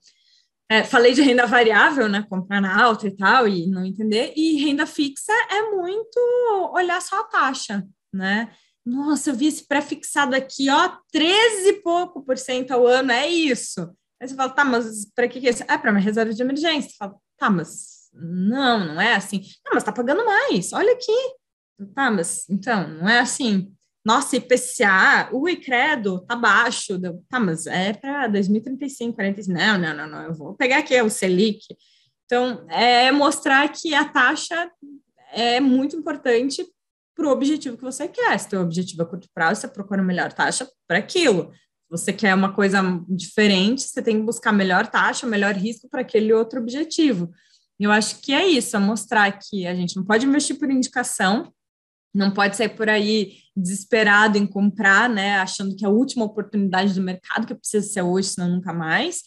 é, falei de renda variável, né? Comprar na alta e tal, e não entender. E renda fixa é muito olhar só a taxa, né? Nossa, eu vi esse pré-fixado aqui, ó, 13 e pouco por cento ao ano, é isso. Aí você fala, tá, mas para que, que é isso? É para uma reserva de emergência. Você fala, tá, mas não, não é assim. Não, mas tá pagando mais, olha aqui. Tá, mas então, não é assim. nossa, IPCA, o credo, tá baixo. Tá, mas é para 2035, 45. Não, não, não, não, eu vou pegar aqui o Selic. Então, é mostrar que a taxa é muito importante para o objetivo que você quer. Se o objetivo é curto prazo, você procura a melhor taxa para aquilo. Se você quer uma coisa diferente, você tem que buscar melhor taxa, melhor risco para aquele outro objetivo. Eu acho que é isso, é mostrar que a gente não pode investir por indicação, não pode sair por aí desesperado em comprar, né, achando que é a última oportunidade do mercado, que precisa ser hoje, senão nunca mais.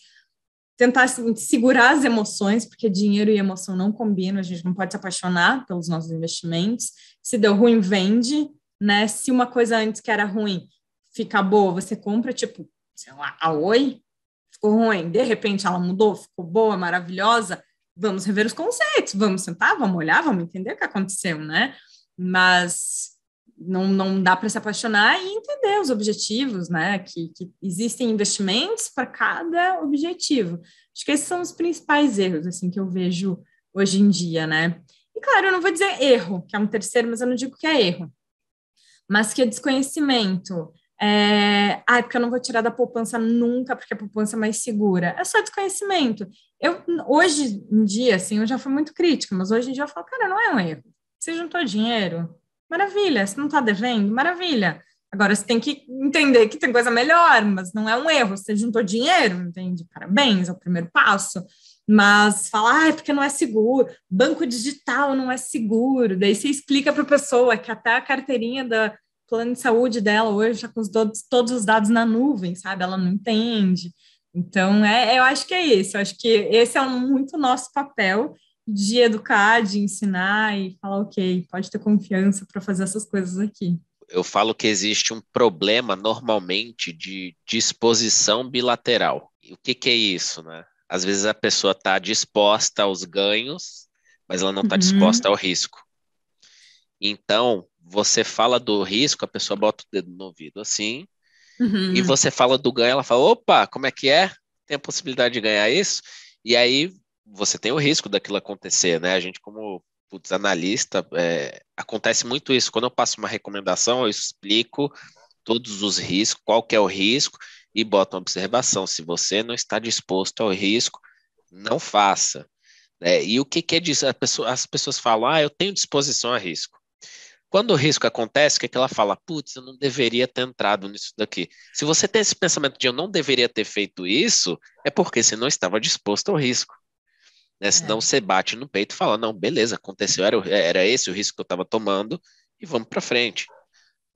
Tentar segurar as emoções, porque dinheiro e emoção não combinam, a gente não pode se apaixonar pelos nossos investimentos. Se deu ruim, vende, né? Se uma coisa antes que era ruim fica boa, você compra, tipo, sei lá, a Oi, ficou ruim, de repente ela mudou, ficou boa, maravilhosa, vamos rever os conceitos, vamos sentar, vamos olhar, vamos entender o que aconteceu, né? Mas não, não dá para se apaixonar e entender os objetivos, né? Que, que existem investimentos para cada objetivo. Acho que esses são os principais erros, assim, que eu vejo hoje em dia, né? E claro, eu não vou dizer erro, que é um terceiro, mas eu não digo que é erro, mas que é desconhecimento. É, ah, porque eu não vou tirar da poupança nunca, porque a poupança é mais segura. É só desconhecimento. Eu, hoje em dia, assim, eu já fui muito crítica, mas hoje em dia eu falo, cara, não é um erro. Você juntou dinheiro, maravilha. Você não está devendo, maravilha. Agora você tem que entender que tem coisa melhor, mas não é um erro. Você juntou dinheiro, entende? Parabéns, é o primeiro passo. Mas falar, ah, é porque não é seguro, banco digital não é seguro. Daí você explica para a pessoa que até a carteirinha da plano de saúde dela hoje está com os todos, todos os dados na nuvem, sabe? Ela não entende. Então, é, eu acho que é isso. Eu acho que esse é muito nosso papel de educar, de ensinar e falar, ok, pode ter confiança para fazer essas coisas aqui. Eu falo que existe um problema normalmente de disposição bilateral. E o que, que é isso, né? Às vezes a pessoa está disposta aos ganhos, mas ela não está uhum. disposta ao risco. Então, você fala do risco, a pessoa bota o dedo no ouvido assim, uhum. e você fala do ganho, ela fala: opa, como é que é? Tem a possibilidade de ganhar isso? E aí você tem o risco daquilo acontecer, né? A gente, como putz, analista, é, acontece muito isso. Quando eu passo uma recomendação, eu explico todos os riscos, qual que é o risco, e boto uma observação. Se você não está disposto ao risco, não faça. É, e o que, que é disso? Pessoa, as pessoas falam, ah, eu tenho disposição a risco. Quando o risco acontece, o que, é que ela fala? Putz, eu não deveria ter entrado nisso daqui. Se você tem esse pensamento de eu não deveria ter feito isso, é porque você não estava disposto ao risco. Né? Senão é. você bate no peito e fala, não, beleza, aconteceu, era, era esse o risco que eu estava tomando e vamos para frente.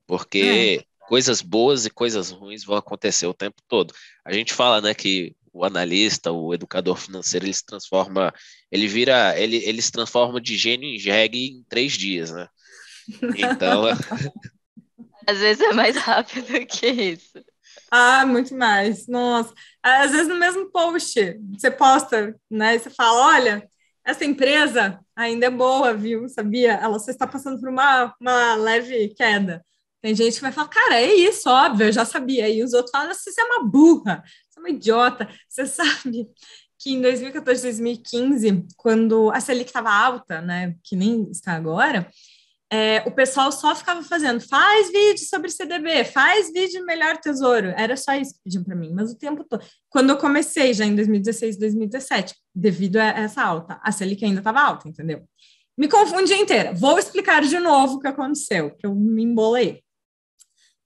Porque é. coisas boas e coisas ruins vão acontecer o tempo todo. A gente fala, né, que o analista, o educador financeiro, ele se transforma, ele vira, ele, ele se transforma de gênio em jegue em três dias, né? Então... Às vezes é mais rápido que isso. Ah, muito mais. Nossa. Às vezes no mesmo post, você posta, né? E você fala: olha, essa empresa ainda é boa, viu? Sabia? Ela só está passando por uma, uma leve queda. Tem gente que vai falar, cara, é isso, óbvio, eu já sabia. E os outros falam, você é uma burra, você é uma idiota. Você sabe que em 2014, 2015, quando a Selic estava alta, né, que nem está agora, é, o pessoal só ficava fazendo, faz vídeo sobre CDB, faz vídeo de melhor tesouro. Era só isso que pediam para mim, mas o tempo todo. Quando eu comecei, já em 2016, 2017, devido a essa alta, a Selic ainda estava alta, entendeu? Me confundi inteira. Vou explicar de novo o que aconteceu, que eu me embolei.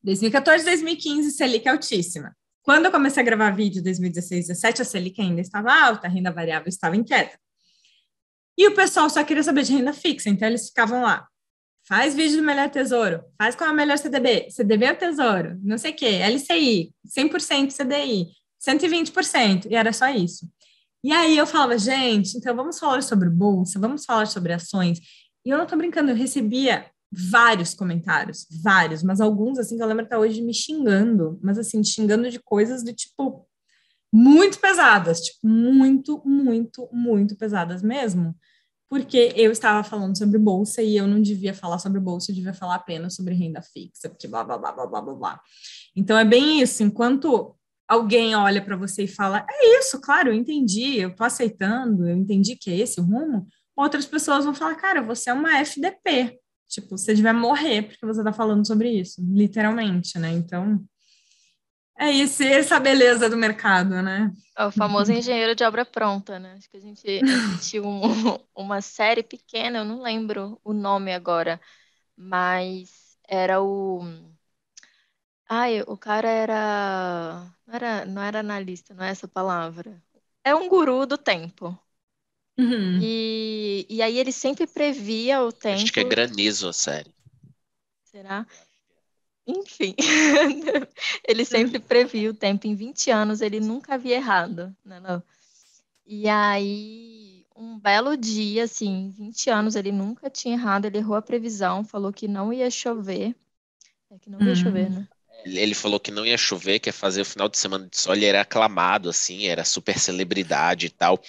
2014, 2015, Selic altíssima. Quando eu comecei a gravar vídeo, 2016, 2017, a Selic ainda estava alta, a renda variável estava em queda. E o pessoal só queria saber de renda fixa, então eles ficavam lá faz vídeo do melhor tesouro, faz com a melhor CDB, CDB é o tesouro, não sei o quê, LCI, 100% CDI, 120%, e era só isso. E aí eu falava, gente, então vamos falar sobre bolsa, vamos falar sobre ações. E eu não tô brincando, eu recebia vários comentários, vários, mas alguns, assim, que eu lembro até hoje me xingando, mas assim, xingando de coisas de tipo muito pesadas, tipo, muito, muito, muito pesadas mesmo porque eu estava falando sobre bolsa e eu não devia falar sobre bolsa, eu devia falar apenas sobre renda fixa, porque blá, blá, blá, blá, blá, blá, blá. Então, é bem isso, enquanto alguém olha para você e fala, é isso, claro, eu entendi, eu estou aceitando, eu entendi que é esse o rumo, outras pessoas vão falar, cara, você é uma FDP, Tipo, você devia morrer porque você está falando sobre isso, literalmente, né? Então, é isso, essa beleza do mercado, né? É o famoso engenheiro de obra pronta, né? Acho que a gente assistiu um, uma série pequena, eu não lembro o nome agora, mas era o. Ai, o cara era. Não era, não era analista, não é essa palavra. É um guru do tempo. Uhum. E, e aí ele sempre previa o tempo. Acho que é granizo a série. Será? Enfim, ele sempre previa o tempo. Em 20 anos ele nunca havia errado. Né, não? E aí, um belo dia, assim, 20 anos ele nunca tinha errado, ele errou a previsão, falou que não ia chover. É que não ia Uhum. chover, né? Ele falou que não ia chover, que ia fazer o final de semana de sol, ele era aclamado, assim, era super celebridade e tal.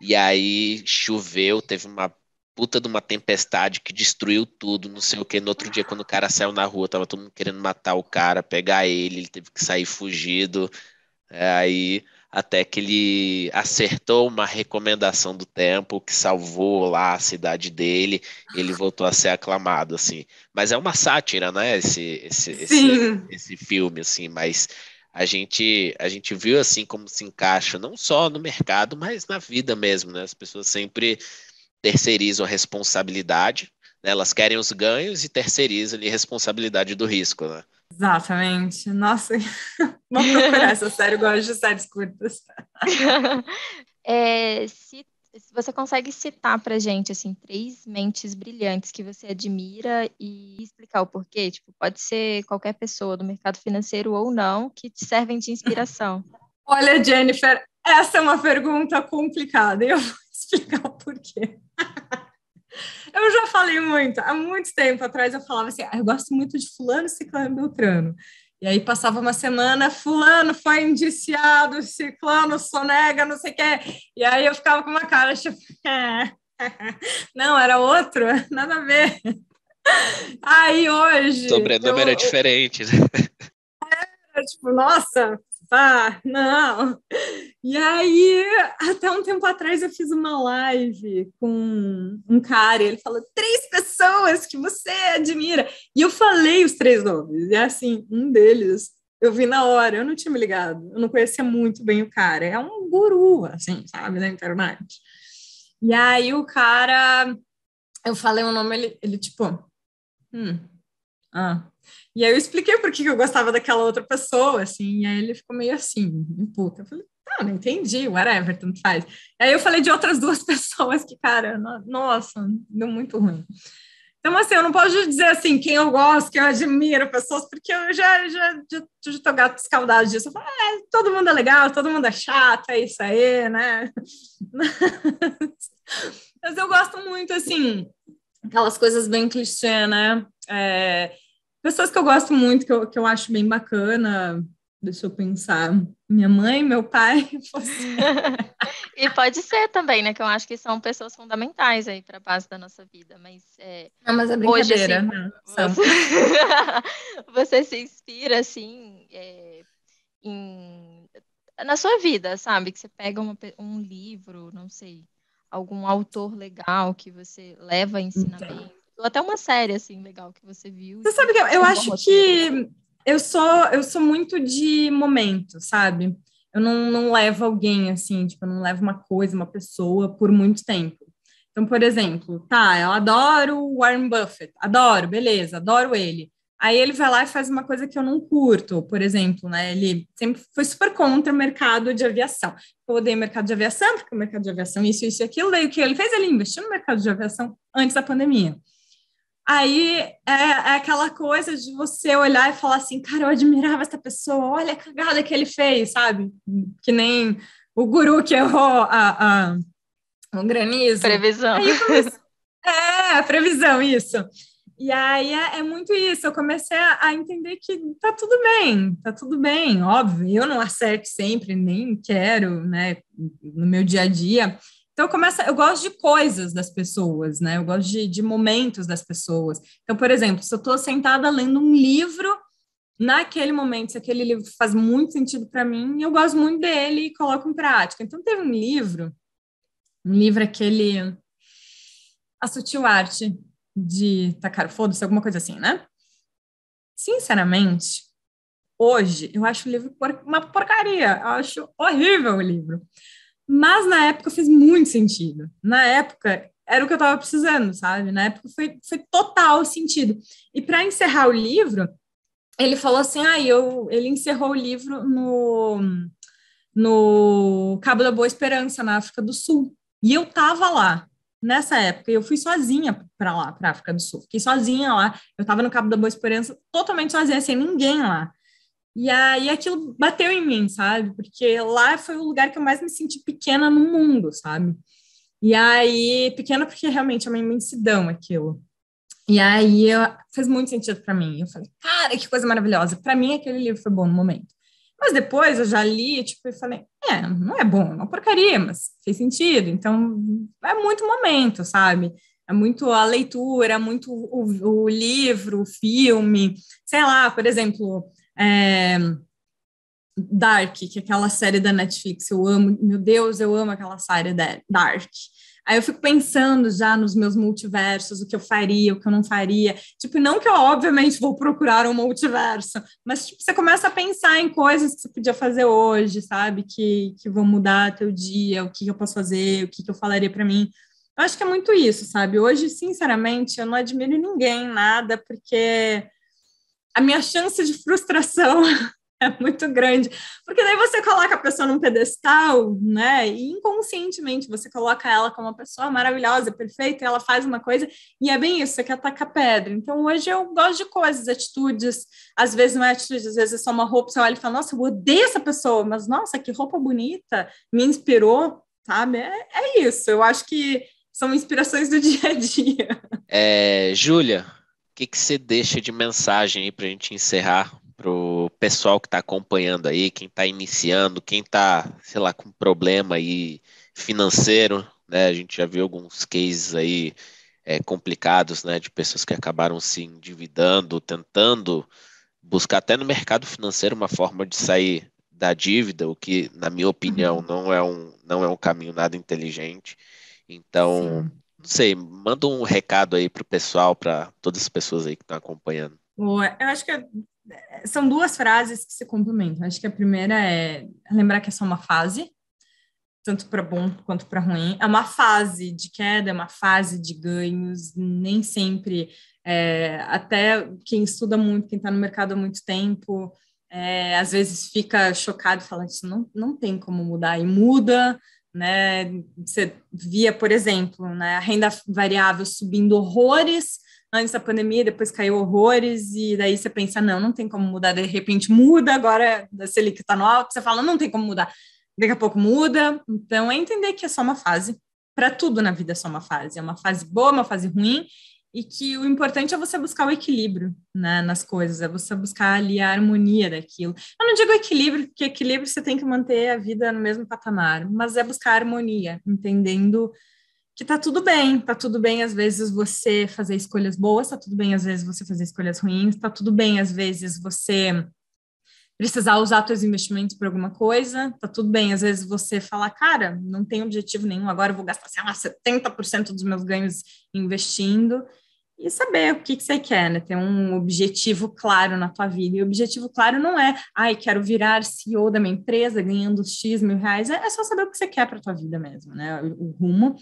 E aí choveu, teve uma puta de uma tempestade que destruiu tudo, não sei o que. No outro dia, quando o cara saiu na rua, tava todo mundo querendo matar o cara, pegar ele, ele teve que sair fugido. É, aí até que ele acertou uma recomendação do tempo que salvou lá a cidade dele, ele voltou a ser aclamado, assim. Mas é uma sátira, né? Esse, esse, esse, esse filme, assim, mas a gente, a gente viu assim como se encaixa não só no mercado, mas na vida mesmo, né? As pessoas sempre terceirizam a responsabilidade, né? Elas querem os ganhos e terceirizam ali a responsabilidade do risco, né? Exatamente. Nossa, vamos procurar essa série, eu gosto de séries curtas. É, se, se você consegue citar pra gente, assim, três mentes brilhantes que você admira e explicar o porquê, tipo, pode ser qualquer pessoa do mercado financeiro ou não, que te servem de inspiração. Olha, Jennifer, essa é uma pergunta complicada eu vou explicar o porquê. Eu já falei muito, há muito tempo atrás eu falava assim, ah, eu gosto muito de fulano, ciclano, beltrano. E aí passava uma semana, fulano foi indiciado, ciclano sonega, não sei o quê. E aí eu ficava com uma cara, tipo, é, não, era outro, nada a ver. Aí hoje... Sobrenome eu- era diferente, né? tipo, nossa, pá, não. E aí, até um tempo atrás, eu fiz uma live com um cara, ele falou, três pessoas que você admira. E eu falei os três nomes, e assim, um deles eu vi na hora, eu não tinha me ligado, eu não conhecia muito bem o cara, é um guru, assim, sabe, na internet. E aí o cara, eu falei o nome, ele, ele tipo, hum, ah, e aí eu expliquei por que eu gostava daquela outra pessoa, assim, e aí ele ficou meio assim, puta. Eu falei, ah, não entendi, whatever, tanto faz. Aí eu falei de outras duas pessoas que, cara, no- nossa, deu muito ruim. Então, assim, eu não posso dizer assim, quem eu gosto, quem eu admiro, pessoas, porque eu já, já, já, já tô gato escaldado disso. Eu falo, é, todo mundo é legal, todo mundo é chato, é isso aí, né? Mas eu gosto muito, assim, aquelas coisas bem clichê, né? É, pessoas que eu gosto muito, que eu, que eu acho bem bacana, deixa eu pensar, minha mãe, meu pai, você. E pode ser também, né? Que eu acho que são pessoas fundamentais aí para a base da nossa vida. Mas é, Não, mas é Hoje, brincadeira. assim, né? Você, você se inspira assim é, em- na sua vida, sabe? Que você pega uma um livro, não sei, algum autor legal que você leva ensinamento, ou até uma série assim legal que você viu. Você sabe que eu, eu acho que eu sou, eu sou muito de momento, sabe? Eu não, não levo alguém assim, tipo, eu não levo uma coisa, uma pessoa por muito tempo. Então, por exemplo, tá, eu adoro o Warren Buffett, adoro, beleza, adoro ele. Aí ele vai lá e faz uma coisa que eu não curto, por exemplo, né? Ele sempre foi super contra o mercado de aviação. Eu odeio o mercado de aviação, porque o mercado de aviação, isso, isso e aquilo. Daí o que ele fez? Ele investiu no mercado de aviação antes da pandemia. Aí é, é aquela coisa de você olhar e falar assim, cara, eu admirava essa pessoa, olha a cagada que ele fez, sabe? Que nem o guru que errou a, a, o granizo. Previsão. Aí comecei... É, a previsão, isso. E aí é, é muito isso. Eu comecei a, a entender que tá tudo bem, tá tudo bem, óbvio. Eu não acerto sempre, nem quero, né, no meu dia a dia. Então, eu eu gosto de coisas das pessoas, né? Eu gosto de, de momentos das pessoas. Então, por exemplo, se eu estou sentada lendo um livro, naquele momento, se aquele livro faz muito sentido para mim, eu gosto muito dele e coloco em prática. Então, teve um livro, um livro aquele A Sutil Arte, de tacar foda-se, alguma coisa assim, né? Sinceramente, hoje eu acho o livro uma porcaria, eu acho horrível o livro. Mas na época fez muito sentido. Na época era o que eu estava precisando, sabe? Na época foi, foi total sentido. E para encerrar o livro, ele falou assim: ah, eu, ele encerrou o livro no, no Cabo da Boa Esperança, na África do Sul. E eu tava lá nessa época, eu fui sozinha para lá, para África do Sul. Fiquei sozinha lá. Eu estava no Cabo da Boa Esperança, totalmente sozinha, sem ninguém lá. E aí aquilo bateu em mim, sabe? Porque lá foi o lugar que eu mais me senti pequena no mundo, sabe? E aí, pequena porque realmente é uma imensidão aquilo. E aí eu, fez muito sentido para mim. Eu falei, cara, que coisa maravilhosa. Para mim, aquele livro foi bom no momento. Mas depois eu já li, tipo, e falei, é, não é bom, é uma porcaria, mas fez sentido. Então, é muito momento, sabe? É muito a leitura, é muito o, o livro, o filme. Sei lá, por exemplo, é, Dark, que é aquela série da Netflix, eu amo, meu Deus, eu amo aquela série da Dark. Aí eu fico pensando já nos meus multiversos, o que eu faria, o que eu não faria. Tipo, não que eu, obviamente, vou procurar um multiverso, mas tipo, você começa a pensar em coisas que você podia fazer hoje, sabe? Que, que vão mudar teu dia, o que eu posso fazer, o que, eu falaria para mim. Eu acho que é muito isso, sabe? Hoje, sinceramente, eu não admiro ninguém, nada, porque a minha chance de frustração é muito grande, porque daí você coloca a pessoa num pedestal, né? E inconscientemente você coloca ela como uma pessoa maravilhosa, perfeita, e ela faz uma coisa, e é bem isso, você quer atacar pedra. Então hoje eu gosto de coisas, atitudes, às vezes não é atitude, às vezes é só uma roupa, você olha e fala, nossa, eu odeio essa pessoa, mas nossa, que roupa bonita, me inspirou, sabe? É, é isso, eu acho que são inspirações do dia a dia. É, Júlia, que, que você deixa de mensagem aí para a gente encerrar para o pessoal que está acompanhando aí, quem está iniciando, quem está, sei lá, com problema aí financeiro, né? A gente já viu alguns cases aí é, complicados, né, de pessoas que acabaram se endividando, tentando buscar até no mercado financeiro uma forma de sair da dívida, o que, na minha opinião, uhum. não é um, não é um caminho nada inteligente. Então, Sim. Não sei, manda um recado aí para o pessoal, para todas as pessoas aí que estão acompanhando. Eu acho que são duas frases que se complementam. Acho que a primeira é lembrar que é só uma fase, tanto para bom quanto para ruim. É uma fase de queda, é uma fase de ganhos, nem sempre. É, até quem estuda muito, quem está no mercado há muito tempo, é, às vezes fica chocado e fala: Isso não, não tem como mudar, e muda. Né? Você via, por exemplo, né, a renda variável subindo horrores antes da pandemia, depois caiu horrores, e daí você pensa, não, não tem como mudar, de repente muda, agora a Selic está no alto, você fala, não tem como mudar, daqui a pouco muda, então é entender que é só uma fase, para tudo na vida é só uma fase, é uma fase boa, uma fase ruim, e que o importante é você buscar o equilíbrio né, nas coisas, é você buscar ali a harmonia daquilo. Eu não digo equilíbrio, porque equilíbrio você tem que manter a vida no mesmo patamar, mas é buscar harmonia, entendendo que tá tudo bem, tá tudo bem às vezes você fazer escolhas boas, tá tudo bem às vezes você fazer escolhas ruins, tá tudo bem às vezes você precisar usar seus investimentos para alguma coisa, tá tudo bem às vezes você falar, cara, não tem objetivo nenhum, agora eu vou gastar, sei lá, 70% dos meus ganhos investindo, e saber o que, que você quer, né? Ter um objetivo claro na tua vida. E o objetivo claro não é, ai, quero virar CEO da minha empresa ganhando X mil reais. É, é só saber o que você quer para tua vida mesmo, né? O, rumo.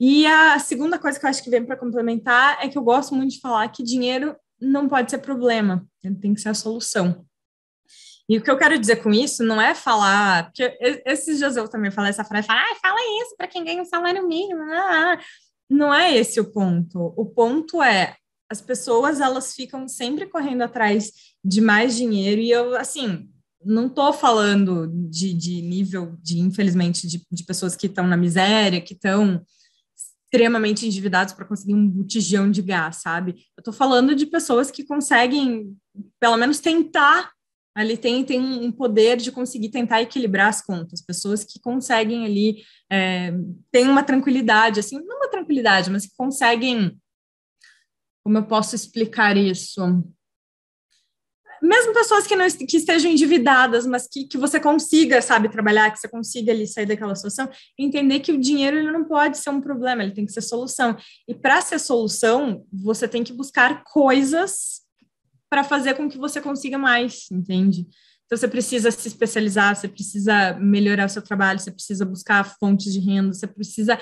E a segunda coisa que eu acho que vem para complementar é que eu gosto muito de falar que dinheiro não pode ser problema, ele tem que ser a solução. E o que eu quero dizer com isso não é falar, porque esses dias eu também falei essa frase, ah, fala isso para quem ganha um salário mínimo. Ah, não é esse o ponto. O ponto é as pessoas elas ficam sempre correndo atrás de mais dinheiro e eu assim não estou falando de, de nível de infelizmente de, de pessoas que estão na miséria, que estão extremamente endividados para conseguir um botijão de gás, sabe? Eu estou falando de pessoas que conseguem, pelo menos, tentar. Ali tem, tem um poder de conseguir tentar equilibrar as contas. Pessoas que conseguem ali, é, tem uma tranquilidade, assim, não uma tranquilidade, mas que conseguem. Como eu posso explicar isso? mesmo pessoas que não que estejam endividadas, mas que, que você consiga, sabe, trabalhar, que você consiga ali sair daquela situação, entender que o dinheiro ele não pode ser um problema, ele tem que ser solução. E para ser solução, você tem que buscar coisas para fazer com que você consiga mais, entende? Então você precisa se especializar, você precisa melhorar o seu trabalho, você precisa buscar fontes de renda, você precisa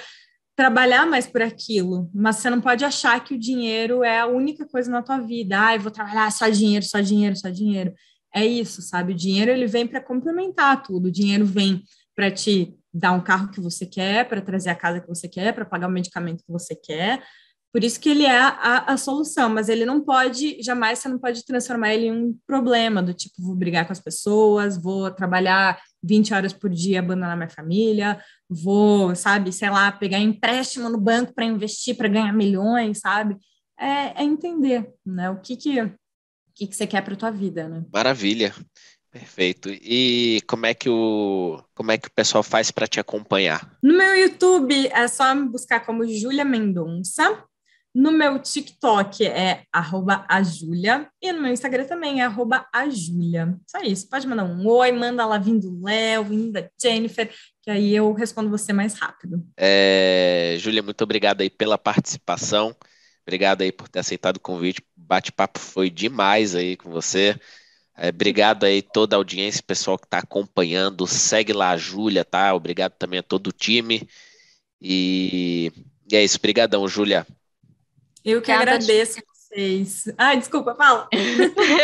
trabalhar mais por aquilo, mas você não pode achar que o dinheiro é a única coisa na tua vida. Ah, eu vou trabalhar só dinheiro, só dinheiro, só dinheiro. É isso, sabe? O dinheiro ele vem para complementar tudo. O dinheiro vem para te dar um carro que você quer, para trazer a casa que você quer, para pagar o medicamento que você quer. Por isso que ele é a, a, solução, mas ele não pode, jamais você não pode transformar ele em um problema, do tipo, vou brigar com as pessoas, vou trabalhar 20 horas por dia, abandonar minha família, vou, sabe, sei lá, pegar empréstimo no banco para investir, para ganhar milhões, sabe? É, é, entender, né? O que que, o que, que você quer para tua vida, né? Maravilha. Perfeito. E como é que o como é que o pessoal faz para te acompanhar? No meu YouTube é só me buscar como Júlia Mendonça. No meu TikTok é arroba a Júlia, e no meu Instagram também é arroba a Júlia. Só isso, pode mandar um oi, manda lá vindo Léo, vindo Jennifer, que aí eu respondo você mais rápido. É, Júlia, muito obrigado aí pela participação, obrigado aí por ter aceitado o convite, bate-papo foi demais aí com você. É, obrigado aí toda a audiência, pessoal que está acompanhando, segue lá a Júlia, tá? Obrigado também a todo o time. E, e é isso, obrigadão, Júlia. Eu que Obrigada, agradeço a vocês. Ai, desculpa, fala.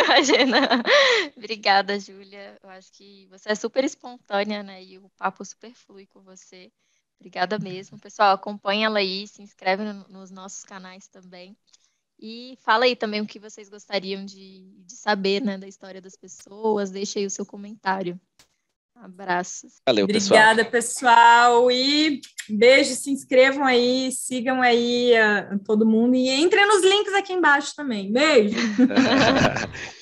Imagina. Obrigada, Júlia. Eu acho que você é super espontânea, né? E o papo super flui com você. Obrigada mesmo. Pessoal, acompanha ela aí, se inscreve no, nos nossos canais também. E fala aí também o que vocês gostariam de, de saber né, da história das pessoas. Deixa aí o seu comentário. Abraços. Valeu, Obrigada, pessoal. E beijo, se inscrevam aí, sigam aí uh, todo mundo e entrem nos links aqui embaixo também. Beijo.